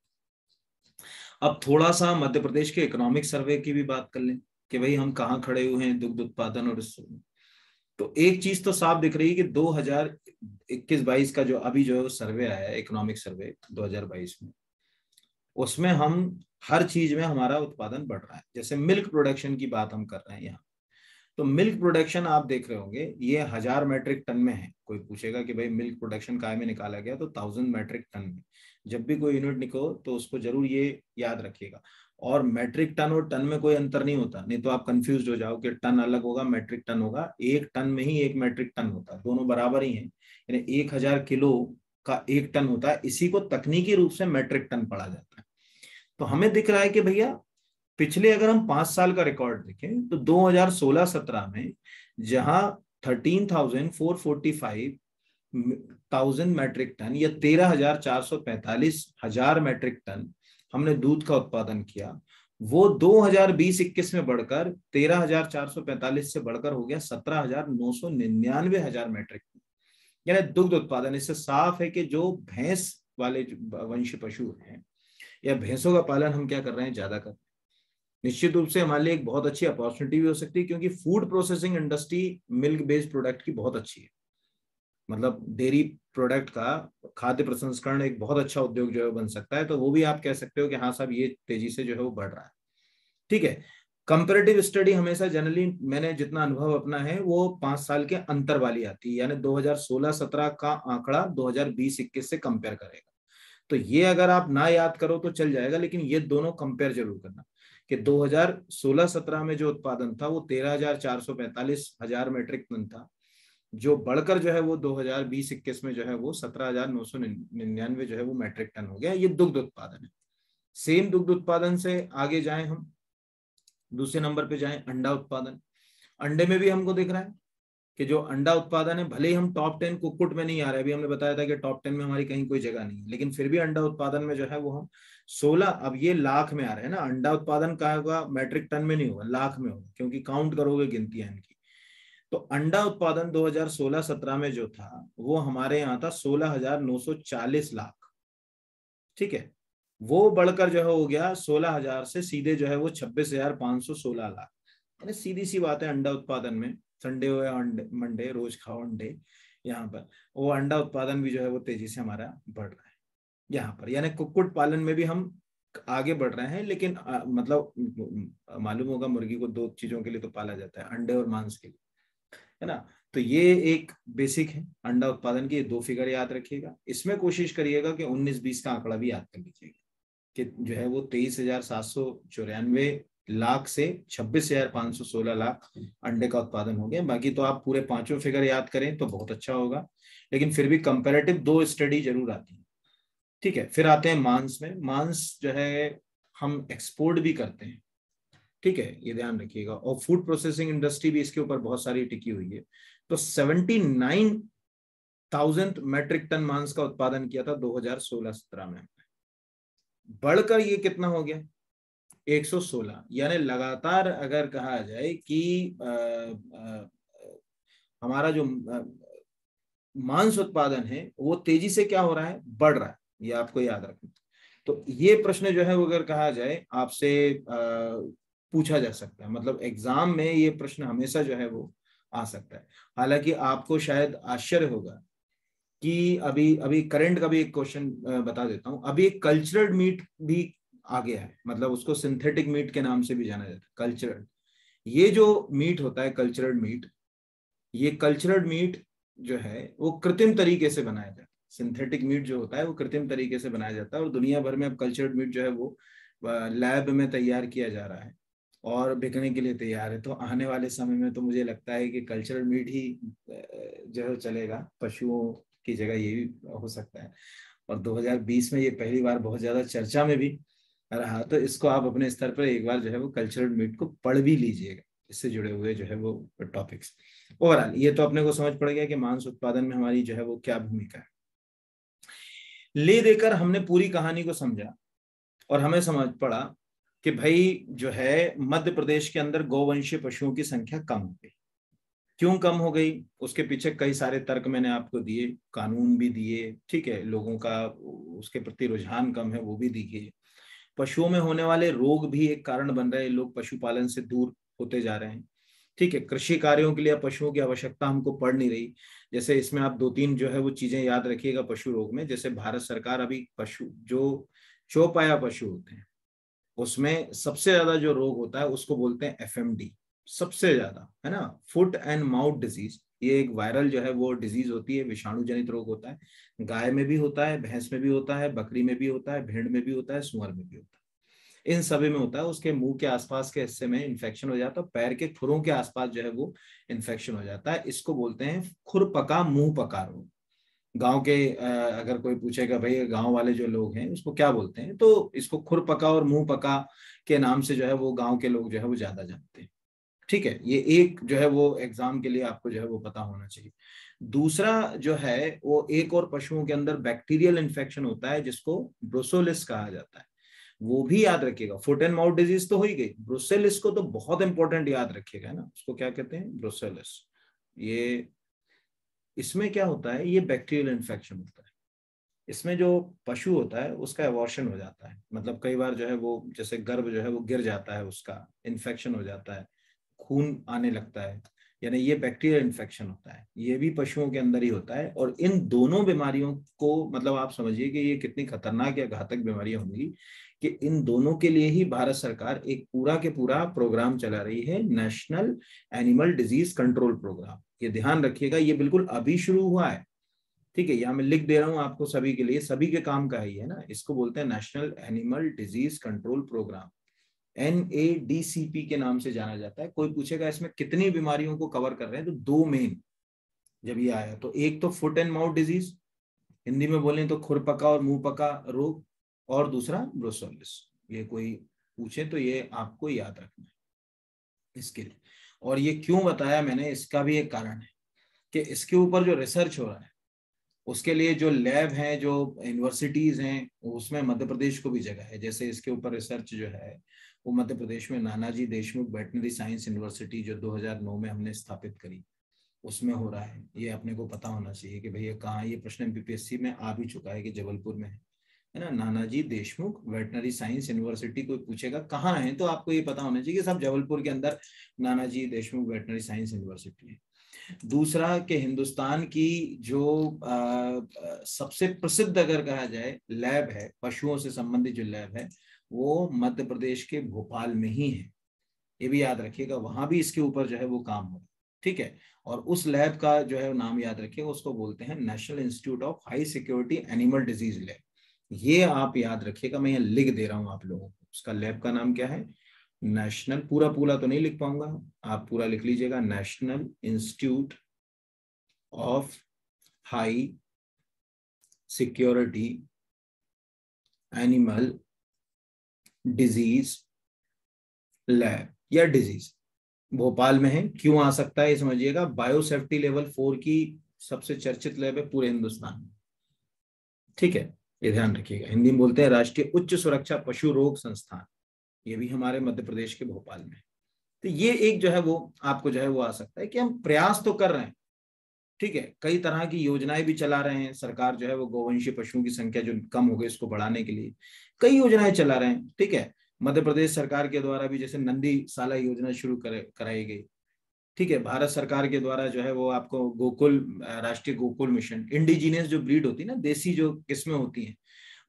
अब थोड़ा सा मध्य प्रदेश के इकोनॉमिक सर्वे की भी बात कर लें। कि भाई हम कहाँ खड़े हुए हैं, दुग्ध उत्पादन और तो एक चीज़ तो साफ़ दिख रही है कि 2021-22 का जो अभी जो सर्वे आया है इकोनॉमिक सर्वे 2022 में, उसमें हम हर चीज़ में हमारा उत्पादन बढ़ रहा है। जैसे मिल्क प्रोडक्शन की बात हम कर रहे हैं यहाँ। तो मिल्क प्रोडक्शन आप देख रहे होंगे, ये हज़ार मेट्रिक टन में है। कोई पूछेगा कि भाई मिल्क प्रोडक्शन काय में निकाला गया? तो थाउज़ेंड मेट्रिक टन में। जब भी कोई यूनिट निको तो उसको ज़रूर ये याद रखिएगा। और मेट्रिक टन और टन में कोई अंतर नहीं होता। नहीं तो आप कंफ्यूज हो जाओ कि टन अलग होगा मेट्रिक टन होगा। एक टन में ही एक मेट्रिक टन होता। दोनों बराबर ही है। यानी एक हज़ार किलो का एक टन होता। है इसी को तकनीकी रूप से मेट्रिक टन पढ़ा जाता है। तो हमें दिख रहा है कि भैया पिछले अगर हम पाँच साल का रिकॉर्ड देखें तो 2016-17 में जहाँ 13,445 थाउज़ेंड मेट्रिक टन या तेरह हज़ार चार सौ पैंतालीस हज़ार मेट्रिक टन हमने दूध का उत्पादन किया। वो 2020-21 में बढ़कर 13,445 से बढ़कर हो गया 17,999 हज़ार मेट्रिक यानी दुग्ध उत्पादन इससे साफ़ है कि जो भैंस वाले वंश पशु हैं या भैंसों का पालन हम क्या कर रहे हैं? ज़्यादा कर निश्चित रूप से हमारे लिए एक बहुत अच्छी अपॉर्चुनिटी भी हो सकती है क्योंकि food processing industry milk based product की बहुत अच्छी है। मतलब डेयरी प्रोडक्ट का खाद्य प्रसंस्करण एक बहुत अच्छा उद्योग जो है बन सकता है तो वो भी आप कह सकते हो कि हाँ साहब, ये तेज़ी से जो है वो बढ़ रहा है। ठीक है कंपेरेटिव स्टडी हमेशा जनरली मैंने जितना अनुभव अपना है, वो पाँच साल के अंतर वाली आती है, यानी 2016-17 का आंकड़ा 2020-21 से कंपेयर करेगा। तो ये अगर आप ना याद करो तो चल जाएगा, लेकिन ये दोनों कंपेयर ज़रूर करना कि 2016-17 में जो उत्पादन था, वो तेरह हज़ार मेट्रिक टन था जो बढ़कर जो है वो 2020-21 में जो है वो सत्रह हज़ार नौ सौ निन्यानवे जो है वो मैट्रिक टन हो गया। ये दुग्ध उत्पादन है। सेम दुग्ध उत्पादन से आगे जाए हम। दूसरे नंबर पे जाएँ, अंडा उत्पादन। अंडे में भी हमको दिख रहा है कि जो अंडा उत्पादन है, भले ही हम टॉप टेन कुकुट में नहीं आ रहे, अभी हमने बताया था कि टॉप टेन में हमारी कहीं कोई जगह नहीं है, लेकिन फिर भी अंडा उत्पादन में जो है वो हम सोलह, अब ये लाख में आ रहे हैं ना। अंडा उत्पादन का होगा मैट्रिक टन में नहीं होगा, लाख में होगा, क्योंकि काउंट करोगे गिनती है इनकी। तो अंडा उत्पादन 2016-17 में जो था वो हमारे यहाँ था 16,940 लाख। ठीक है? वो बढ़कर जो है हो गया 16,000 से सीधे जो है वो 26,516 लाख। यानी सीधी सी बात है अंडा उत्पादन में। संडे हो या अंडे मंडे रोज खाओ अंडे यहाँ पर। वो अंडा उत्पादन भी जो है वो तेज़ी से हमारा बढ़ रहा है। यहाँ पर यानी कुक्कुट पालन में भी हम आगे बढ़ रहे हैं लेकिन आ, मतलब मालूम होगा मुर्गी को दो चीज़ों के लिए तो पाला जाता है अंडे और मांस के लिए। है ना? तो ये एक बेसिक है। अंडा उत्पादन की दो फिगर याद रखिएगा। इसमें कोशिश करिएगा कि 19-20 का आंकड़ा भी याद कर लीजिएगा कि जो है वो तेईस हज़ार सात सौ चौरानवे लाख से छब्बीस हज़ार पाँच सौ सोलह लाख अंडे का उत्पादन हो गया। बाकी तो आप पूरे पाँचों फिगर याद करें तो बहुत अच्छा होगा। लेकिन फिर भी कंपेरेटिव दो स्टडी ज़रूर आती है। ठीक है, फिर आते हैं मांस में। मांस जो है हम एक्सपोर्ट भी करते हैं। ठीक है ये ध्यान रखिएगा। और फ़ूड प्रोसेसिंग इंडस्ट्री भी इसके ऊपर बहुत सारी टिकी हुई है। तो seventy nine thousand metric ton मांस का उत्पादन किया था 2016-17 में। बढ़कर ये कितना हो गया? 116 यानी लगातार अगर कहा जाए कि आ, आ, हमारा जो मांस उत्पादन है वो तेज़ी से क्या हो रहा है? बढ़ रहा है। ये आपको याद रखना। तो ये प्रश्न जो है वो अगर कहा जाए आपसे पूछा जा सकता है। मतलब एग्ज़ाम में ये प्रश्न हमेशा जो है वो आ सकता है। हालाँकि आपको शायद आश्चर्य होगा कि अभी अभी करंट का भी एक क्वेश्चन बता देता हूँ। अभी एक कल्चरल मीट भी आ गया है। मतलब उसको सिंथेटिक मीट के नाम से भी जाना जाता है। कल्चरल ये जो मीट होता है कल्चरल मीट ये कल्चरल मीट जो है, वो कृत्रिम तरीके से बनाया जाता है। सिंथेटिक मीट जो होता है, वो कृत्रिम तरीके से बनाया जाता है और दुनिया भर में अब कल्चरड मीट जो है वो लैब में तैयार किया जा रहा है। और बिकने के लिए तैयार है। तो आने वाले समय में तो मुझे लगता है कि कल्चरल मीट ही जो है चलेगा। पशुओं की जगह ये भी हो सकता है। और 2020 में ये पहली बार बहुत ज़्यादा चर्चा में भी रहा। तो इसको आप अपने स्तर पर एक बार जो है वो कल्चरल मीट को पढ़ भी लीजिएगा। इससे जुड़े हुए जो है वो टॉपिक्स ओवरऑल ये तो अपने को समझ पड़ गया कि मांस उत्पादन में हमारी जो है वो क्या भूमिका है। ले देकर हमने पूरी कहानी को समझा और हमें समझ पड़ा कि भाई जो है, मध्य प्रदेश के अंदर गौवंशीय पशुओं की संख्या कम हो गई। क्यों कम हो गई? उसके पीछे कई सारे तर्क मैंने आपको दिए, कानून भी दिए, ठीक है, लोगों का उसके प्रति रुझान कम है, वो भी दिए। पशुओं में होने वाले रोग भी एक कारण बन रहे हैं, लोग पशुपालन से दूर होते जा रहे हैं। ठीक है, कृषि कार्यों के लिए पशुओं की आवश्यकता हमको पड़ नहीं रही। जैसे इसमें आप दो तीन जो है वो चीज़ें याद रखिएगा पशु रोग में, जैसे भारत सरकार अभी पशु, जो चौपाया पशु होते हैं उसमें सबसे ज़्यादा जो रोग होता है, उसको बोलते हैं एफएमडी सबसे ज़्यादा, है ना? Foot and mouth disease. ये एक वायरल जो है, वो डिज़ीज़ होती है विषाणु जनित रोग होता है। गाय में भी होता है, भैंस में भी होता है, बकरी में भी होता है, भेड़ में भी होता है, सुअर में भी होता है। इन सभी में होता है, उसके मुँह के आसपास के हिस्से में इन्फेक्शन हो जाता है पैर के खुरों के आसपास जो है, वो इन्फेक्शन हो जाता है। इसको बोलते हैं खुर पका मुँह पका रोग। गाँव के अगर कोई पूछेगा, भाई, गाँव वाले जो लोग हैं, उसको क्या बोलते हैं? तो इसको खुर पका और मुँह पका के नाम से जो है वो गाँव के लोग जो है वो ज़्यादा जानते हैं। ठीक है? ये एक जो है वो एग्ज़ाम के लिए आपको जो है वो पता होना चाहिए। दूसरा जो है, वो एक और पशुओं के अंदर बैक्टीरियल इन्फेक्शन होता है, जिसको ब्रोसोलिस कहा जाता है। वो भी याद रखिएगा, फुट एंड माउथ डिज़ीज़ तो हो ही गई। ब्रोसेलिस को तो बहुत इंपॉर्टेंट याद रखिएगा ना? उसको क्या कहते हैं? ब्रोसेलिस। ये इसमें क्या होता है? ये बैक्टीरियल इन्फेक्शन होता है। इसमें जो पशु होता है, उसका एवॉर्शन हो जाता है। मतलब कई बार जो है वो, जैसे गर्भ जो है वो गिर जाता है, उसका इन्फेक्शन हो जाता है, खून आने लगता है। यानी ये बैक्टीरियल इन्फेक्शन होता है। ये भी पशुओं के अंदर ही होता है और इन दोनों बीमारियों को मतलब आप समझिए कि ये कितनी खतरनाक या घातक बीमारियाँ होंगी कि इन दोनों के लिए ही भारत सरकार एक पूरा के पूरा प्रोग्राम चला रही है national animal disease control program ये ध्यान रखिएगा, ये बिल्कुल अभी शुरू हुआ है। ठीक है, यहाँ मैं लिख दे रहा हूँ आपको सभी के लिए, सभी के काम का ही है ना? इसको बोलते हैं national animal disease control program N A D C P के नाम से जाना जाता है। कोई पूछेगा, इसमें कितनी बीमारियों को कवर कर रहे हैं? तो दो मेन जब ये आया तो एक तो foot and mouth disease Hindi में बोले तो खुरपका और मुँह पका रोग, और दूसरा ब्रोसोलिस ये कोई पूछे तो ये आपको याद रखना है, इसके लिए। और ये क्यों बताया मैंने, इसका भी एक कारण है कि इसके ऊपर जो रिसर्च हो रहा है, उसके लिए जो लैब हैं, जो यूनिवर्सिटीज हैं, उसमें मध्य प्रदेश को भी जगह है। जैसे इसके ऊपर रिसर्च जो है, वो मध्य प्रदेश में Nanaji Deshmukh veterinary science university जो 2009 में हमने स्थापित करी, उसमें हो रहा है। ये अपने को पता होना चाहिए कि भैया कहाँ ये प्रश्न एमपीपीएससी में आ भी चुका है कि जबलपुर में है। है ना Nanaji Deshmukh veterinary science university कोई पूछेगा कहाँ है? तो आपको ये पता होना चाहिए सब जबलपुर के अंदर Nanaji Deshmukh veterinary science university है। दूसरा कि हिंदुस्तान की जो आ, सबसे प्रसिद्ध अगर कहा जाए लैब है पशुओं से संबंधित जो लैब है वो मध्य प्रदेश के भोपाल में ही है। ये भी याद रखिएगा वहाँ भी इसके ऊपर जो है वो काम हो ठीक है? और उस लैब का जो है नाम याद रखिएगा उसको बोलते हैं national institute of high security animal disease lab. ये आप याद रखिएगा, मैं यहाँ लिख दे रहा हूँ आप लोगों को। उसका लैब का नाम क्या है? नेशनल, पूरा पूरा तो नहीं लिख पाऊँगा। आप पूरा लिख लीजिएगा, national institute of high security animal disease lab, या डिज़ीज़। भोपाल में है, क्यों आ सकता है समझिएगा। बायोसेफ्टी लेवल फोर की सबसे चर्चित लैब है पूरे हिंदुस्तान में। ठीक है? ये ध्यान रखिएगा। हिंदी में बोलते हैं राष्ट्रीय उच्च सुरक्षा पशु रोग संस्थान। ये भी हमारे मध्य प्रदेश के भोपाल में। तो ये एक जो है वो आपको जो है वो आ सकता है कि हम प्रयास तो कर रहे हैं। ठीक है, कई तरह की योजनाएँ भी चला रहे हैं। सरकार जो है वो गोवंशी पशुओं की संख्या जो कम हो गई इसको बढ़ाने के लिए। कई योजनाएँ चला रहे हैं। ठीक है, मध्य प्रदेश सरकार के द्वारा भी जैसे नंदी साला योजना शुरू कराई गई। ठीक है, भारत सरकार के द्वारा जो है वो आपको गोकुल राष्ट्रीय गोकुल मिशन, इंडिजीनियस जो ब्रीड होती है ना, देसी जो किस्में होती हैं,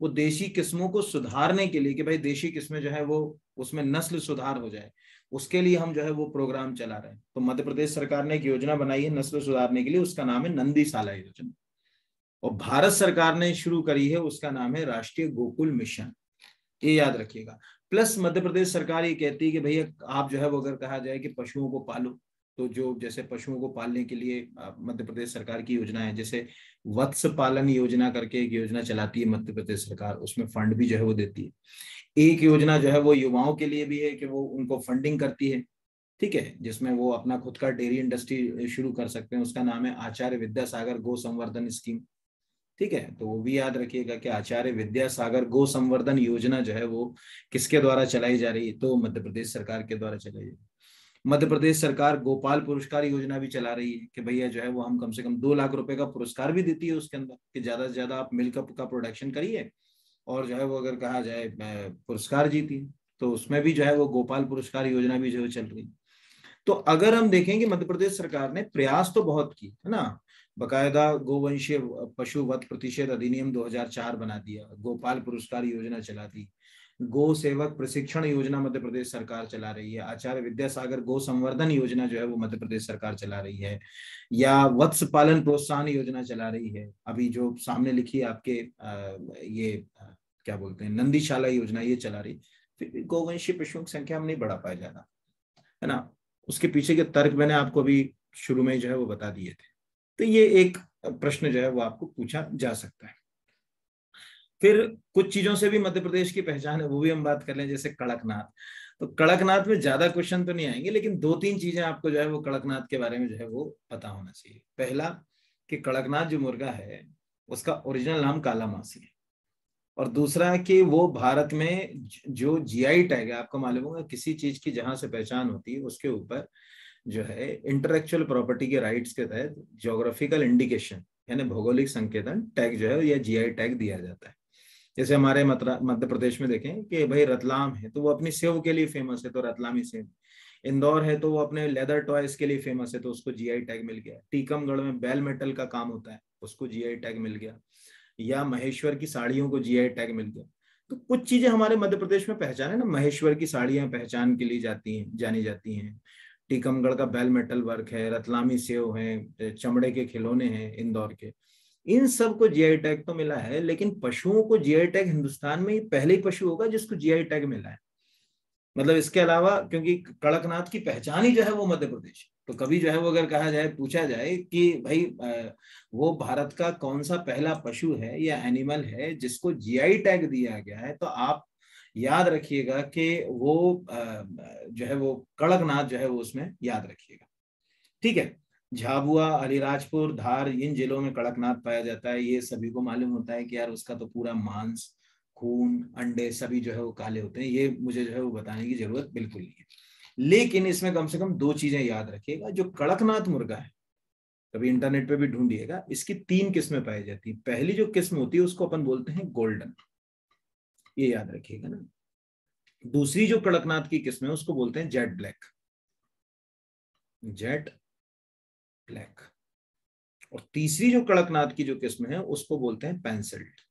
वो देशी किस्मों को सुधारने के लिए कि भाई देशी किस्में जो है वो उसमें नस्ल सुधार हो जाए, उसके लिए हम जो है वो प्रोग्राम चला रहे हैं। तो मध्य प्रदेश सरकार ने एक योजना बनाई है नस्ल सुधारने के लिए, उसका नाम है नंदीशाला योजना। और भारत सरकार ने शुरू करी है, उसका नाम है राष्ट्रीय गोकुल मिशन, ये याद रखिएगा। प्लस मध्य प्रदेश सरकार ये कहती है कि भैया आप जो है वो अगर कहा जाए कि पशुओं को पालो तो जो जैसे पशुओं को पालने के लिए मध्य प्रदेश सरकार की योजना है, जैसे वत्स पालन योजना करके एक योजना चलाती है मध्य प्रदेश सरकार, उसमें फंड भी जो है वो देती है। एक योजना जो है वो युवाओं के लिए भी है कि वो उनको फंडिंग करती है, ठीक है, जिसमें वो अपना खुद का डेयरी इंडस्ट्री शुरू कर सकते हैं। उसका नाम है आचार्य विद्यासागर गो संवर्धन स्कीम, ठीक है। तो वो भी याद रखिएगा कि आचार्य विद्यासागर गो संवर्धन योजना जो है वो किसके द्वारा चलाई जा रही है? तो मध्य प्रदेश सरकार के द्वारा चलाई जा रही है। मध्य प्रदेश सरकार गोपाल पुरस्कार योजना भी चला रही है कि भैया जो है वो हम कम से कम दो लाख रुपए का पुरस्कार भी देती है उसके अंदर, कि ज़्यादा से ज़्यादा आप मिल्क का प्रोडक्शन करिए और जो है वो अगर कहा जाए पुरस्कार जीती तो उसमें भी जो है वो गोपाल पुरस्कार योजना भी जो है चल रही तो अगर हम देखें कि मध्य प्रदेश सरकार ने प्रयास तो बहुत की है ना? बकायदा गोवंशीय पशु वध प्रतिषेध अधिनियम 2004 बना दिया, गोपाल पुरस्कार योजना चला दी गो सेवक प्रशिक्षण योजना मध्य प्रदेश सरकार चला रही है। आचार्य विद्यासागर गो संवर्धन योजना जो है वो मध्य प्रदेश सरकार चला रही है। या वत्स पालन प्रोत्साहन योजना चला रही है। अभी जो सामने लिखी है आपके ये क्या बोलते हैं, नंदीशाला योजना ये चला रही। फिर गोवंशीय पशुओं की संख्या हम नहीं बढ़ा पाए ज़्यादा, है ना? उसके पीछे के तर्क मैंने आपको अभी शुरू में जो है वो बता दिए थे। तो ये एक प्रश्न जो है वो आपको पूछा जा सकता है। फिर कुछ चीज़ों से भी मध्य प्रदेश की पहचान है, वो भी हम बात कर लें, जैसे कड़कनाथ। तो कड़कनाथ में ज़्यादा क्वेश्चन तो नहीं आएँगे, लेकिन दो तीन चीज़ें आपको जो है वो कड़कनाथ के बारे में जो है वो पता होना चाहिए। पहला, कि कड़कनाथ जो मुर्गा है, उसका ओरिजिनल नाम काला मासी है। और दूसरा, कि वो भारत में जो जीआई टैग है, आपको मालूम होगा, किसी चीज़ की जहाँ से पहचान होती है, उसके ऊपर जो है इंटेलेक्चुअल प्रॉपर्टी के राइट्स के तहत जोग्राफिकल इंडिकेशन यानी भौगोलिक संकेतन टैग जो है, या जीआई टैग दिया जाता है। जैसे हमारे मध्य प्रदेश में देखें कि भाई रतलाम है तो वो अपनी सेव के लिए फ़ेमस है तो रतलामी सेव। इंदौर है तो वो अपने लेदर टॉयज के लिए फ़ेमस है तो उसको जीआई टैग मिल गया। टीकमगढ़ में बेल मेटल का काम होता है, उसको जीआई टैग मिल गया। या महेश्वर की साड़ियों को जीआई टैग मिल गया। तो कुछ चीज़ें हमारे मध्य प्रदेश में पहचान है ना, महेश्वर की साड़ियाँ पहचान के लिए जाती हैं, जानी जाती हैं। टीकमगढ़ का बेल मेटल वर्क है, रतलामी सेव है, चमड़े के खिलौने हैं, इंदौर के। इन सबको जीआई टैग तो मिला है, लेकिन पशुओं को जीआई टैग हिंदुस्तान में पहले ही पशु होगा जिसको जीआई टैग मिला है। मतलब इसके अलावा, क्योंकि कड़कनाथ की पहचान ही जो है वो मध्य प्रदेश तो कभी जो है वो अगर कहा जाए, पूछा जाए कि भाई वो भारत का कौन सा पहला पशु है या एनिमल है जिसको जीआई टैग दिया गया है तो आप याद रखिएगा कि वो जो है वो कड़कनाथ जो है वो उसमें याद रखिएगा। ठीक है? झाबुआ, अलीराजपुर, धार, इन जिलों में कड़कनाथ पाया जाता है। ये सभी को मालूम होता है कि यार उसका तो पूरा मांस, खून, अंडे सभी जो है वो काले होते हैं। ये मुझे जो है वो बताने की ज़रूरत बिल्कुल नहीं है। लेकिन इसमें कम से कम दो चीज़ें याद रखिएगा। जो कड़कनाथ मुर्गा है, कभी इंटरनेट पे भी ढूंढिएगा, इसकी तीन किस्में पाई जाती है। पहली जो किस्म होती है, उसको अपन बोलते हैं गोल्डन। ये याद रखिएगा ना। दूसरी जो कड़कनाथ की किस्म है, उसको बोलते हैं जेट ब्लैक। Jet black. और तीसरी जो कड़कनाथ की जो किस्म है उसको बोलते हैं पेंसिल्ड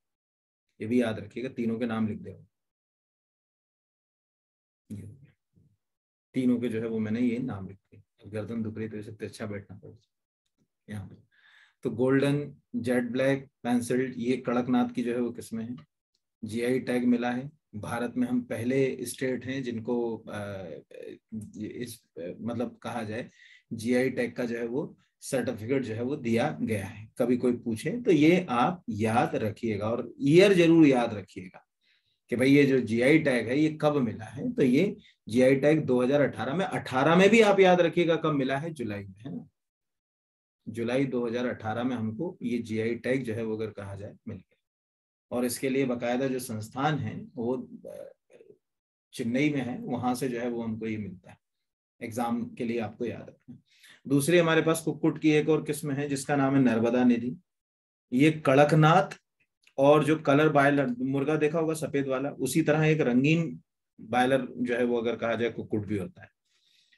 ये भी याद रखिएगा तीनों के नाम लिख दे। तीनों के जो है वो मैंने ये नाम लिख दिए। गर्दन दुख रही तो इससे अच्छा बैठना पड़ेगा। यहाँ पे। तो गोल्डन जेट ब्लैक पेंसिल्ड ये कड़कनाथ की जो है वो किस्में हैं। जीआई टैग मिला है। भारत में हम पहले स्टेट हैं जिनको आ, इस मतलब कहा जाए जीआई टैग का जो है वो सर्टिफिकेट जो है वो दिया गया है। कभी कोई पूछे तो ये आप याद रखिएगा और ईयर ज़रूर याद रखिएगा कि भाई ये जो जीआई टैग है ये कब मिला है? तो ये जीआई टैग 2018 में 18 में भी आप याद रखिएगा कब मिला है? जुलाई में, है ना? जुलाई 2018 में हमको ये जीआई टैग जो है वो अगर कहा जाए, मिल गया। और इसके लिए बकायदा जो संस्थान है, वो चेन्नई में है, वहाँ से जो है वो हमको ये मिलता है। एग्ज़ाम के लिए आपको याद रखना दूसरी हमारे पास कुक्कुट की एक और किस्म है, जिसका नाम है नर्मदा निधि। ये कड़कनाथ और जो कलर बायलर मुर्गा देखा होगा, सफ़ेद वाला, उसी तरह एक रंगीन बायलर जो है वो अगर कहा जाए, कुक्कुट भी होता है।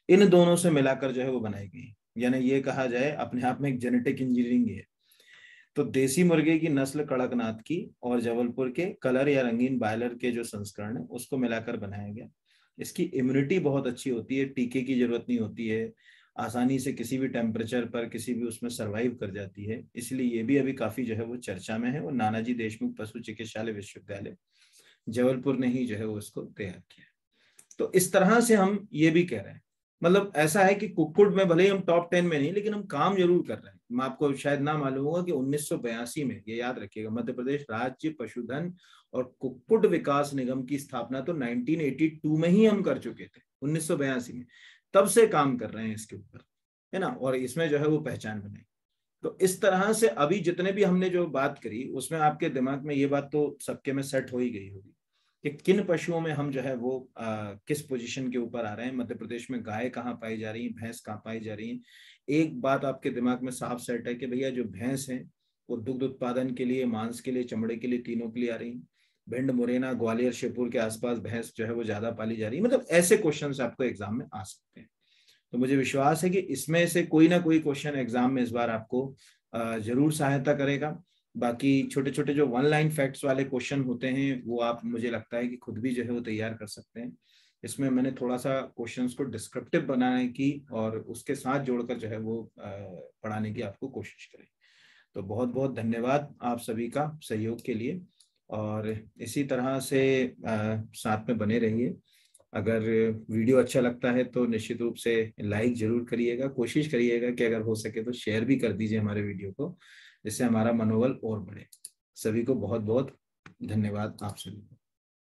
इन दोनों से मिलाकर जो है वो बनाई गई। यानी ये कहा जाए, अपने आप में एक जेनेटिक इंजीनियरिंग है तो देसी मुर्गे की नस्ल कड़कनाथ की और जबलपुर के कलर या रंगीन बायलर के जो संस्करण है, उसको मिलाकर बनाया गया। इसकी इम्यूनिटी बहुत अच्छी होती है, टीके की ज़रूरत नहीं होती है आसानी से किसी भी टेम्परेचर पर किसी भी उसमें सरवाइव कर जाती है। इसलिए ये भी अभी काफ़ी जो है वो चर्चा में है और नानाजी देशमुख पशु चिकित्सालय विश्वविद्यालय जबलपुर ने ही जो है वो इसको तैयार किया तो इस तरह से हम ये भी कह रहे हैं। मतलब ऐसा है कि कुक्कुट में भले ही हम टॉप टेन में नहीं, लेकिन हम काम ज़रूर कर रहे हैं। मैं आपको शायद ना मालूम होगा कि उन्नीस सौ बयासी में, ये याद रखिएगा, मध्य प्रदेश राज्य पशुधन और कुक्कुट विकास निगम की स्थापना तो 1982 में ही हम कर चुके थे, उन्नीस सौ बयासी में। तब से काम कर रहे हैं इसके ऊपर है ना? और इसमें जो है वो पहचान बनाई। तो इस तरह से अभी जितने भी हमने जो बात करी उसमें आपके दिमाग में ये बात तो सबके में सेट हो ही गई होगी कि किन पशुओं में हम जो है वो आ, किस पोजीशन के ऊपर आ रहे हैं? मध्य प्रदेश में गाय कहाँ पाई जा रही है? भैंस कहाँ पाई जा रही है? एक बात आपके दिमाग में साफ़ सेट है कि भैया जो भैंस है वो दुग्ध उत्पादन के लिए मांस के लिए चमड़े के लिए तीनों के लिए आ रही है। भिंड मुरैना, ग्वालियर शिवपुर के आसपास भैंस जो है वो ज़्यादा पाली जा रही है। मतलब ऐसे क्वेश्चन आपको एग्ज़ाम में आ सकते हैं। तो मुझे विश्वास है कि इसमें से कोई ना कोई क्वेश्चन एग्ज़ाम में इस बार आपको ज़रूर सहायता करेगा। बाकी छोटे छोटे जो वन लाइन फैक्ट्स वाले क्वेश्चन होते हैं, वो आप, मुझे लगता है कि खुद भी जो है वो तैयार कर सकते हैं। इसमें मैंने थोड़ा सा क्वेश्चंस को डिस्क्रिप्टिव बनाने की और उसके साथ जोड़कर जो है वो पढ़ाने की आपको कोशिश करें। तो बहुत बहुत धन्यवाद आप सभी का सहयोग के लिए। और इसी तरह से साथ में बने रहिए। अगर वीडियो अच्छा लगता है तो निश्चित रूप से लाइक ज़रूर करिएगा। कोशिश करिएगा कि अगर हो सके तो शेयर भी कर दीजिए हमारे वीडियो को, जिससे हमारा मनोबल और बढ़े। सभी को बहुत बहुत धन्यवाद आप सभी को।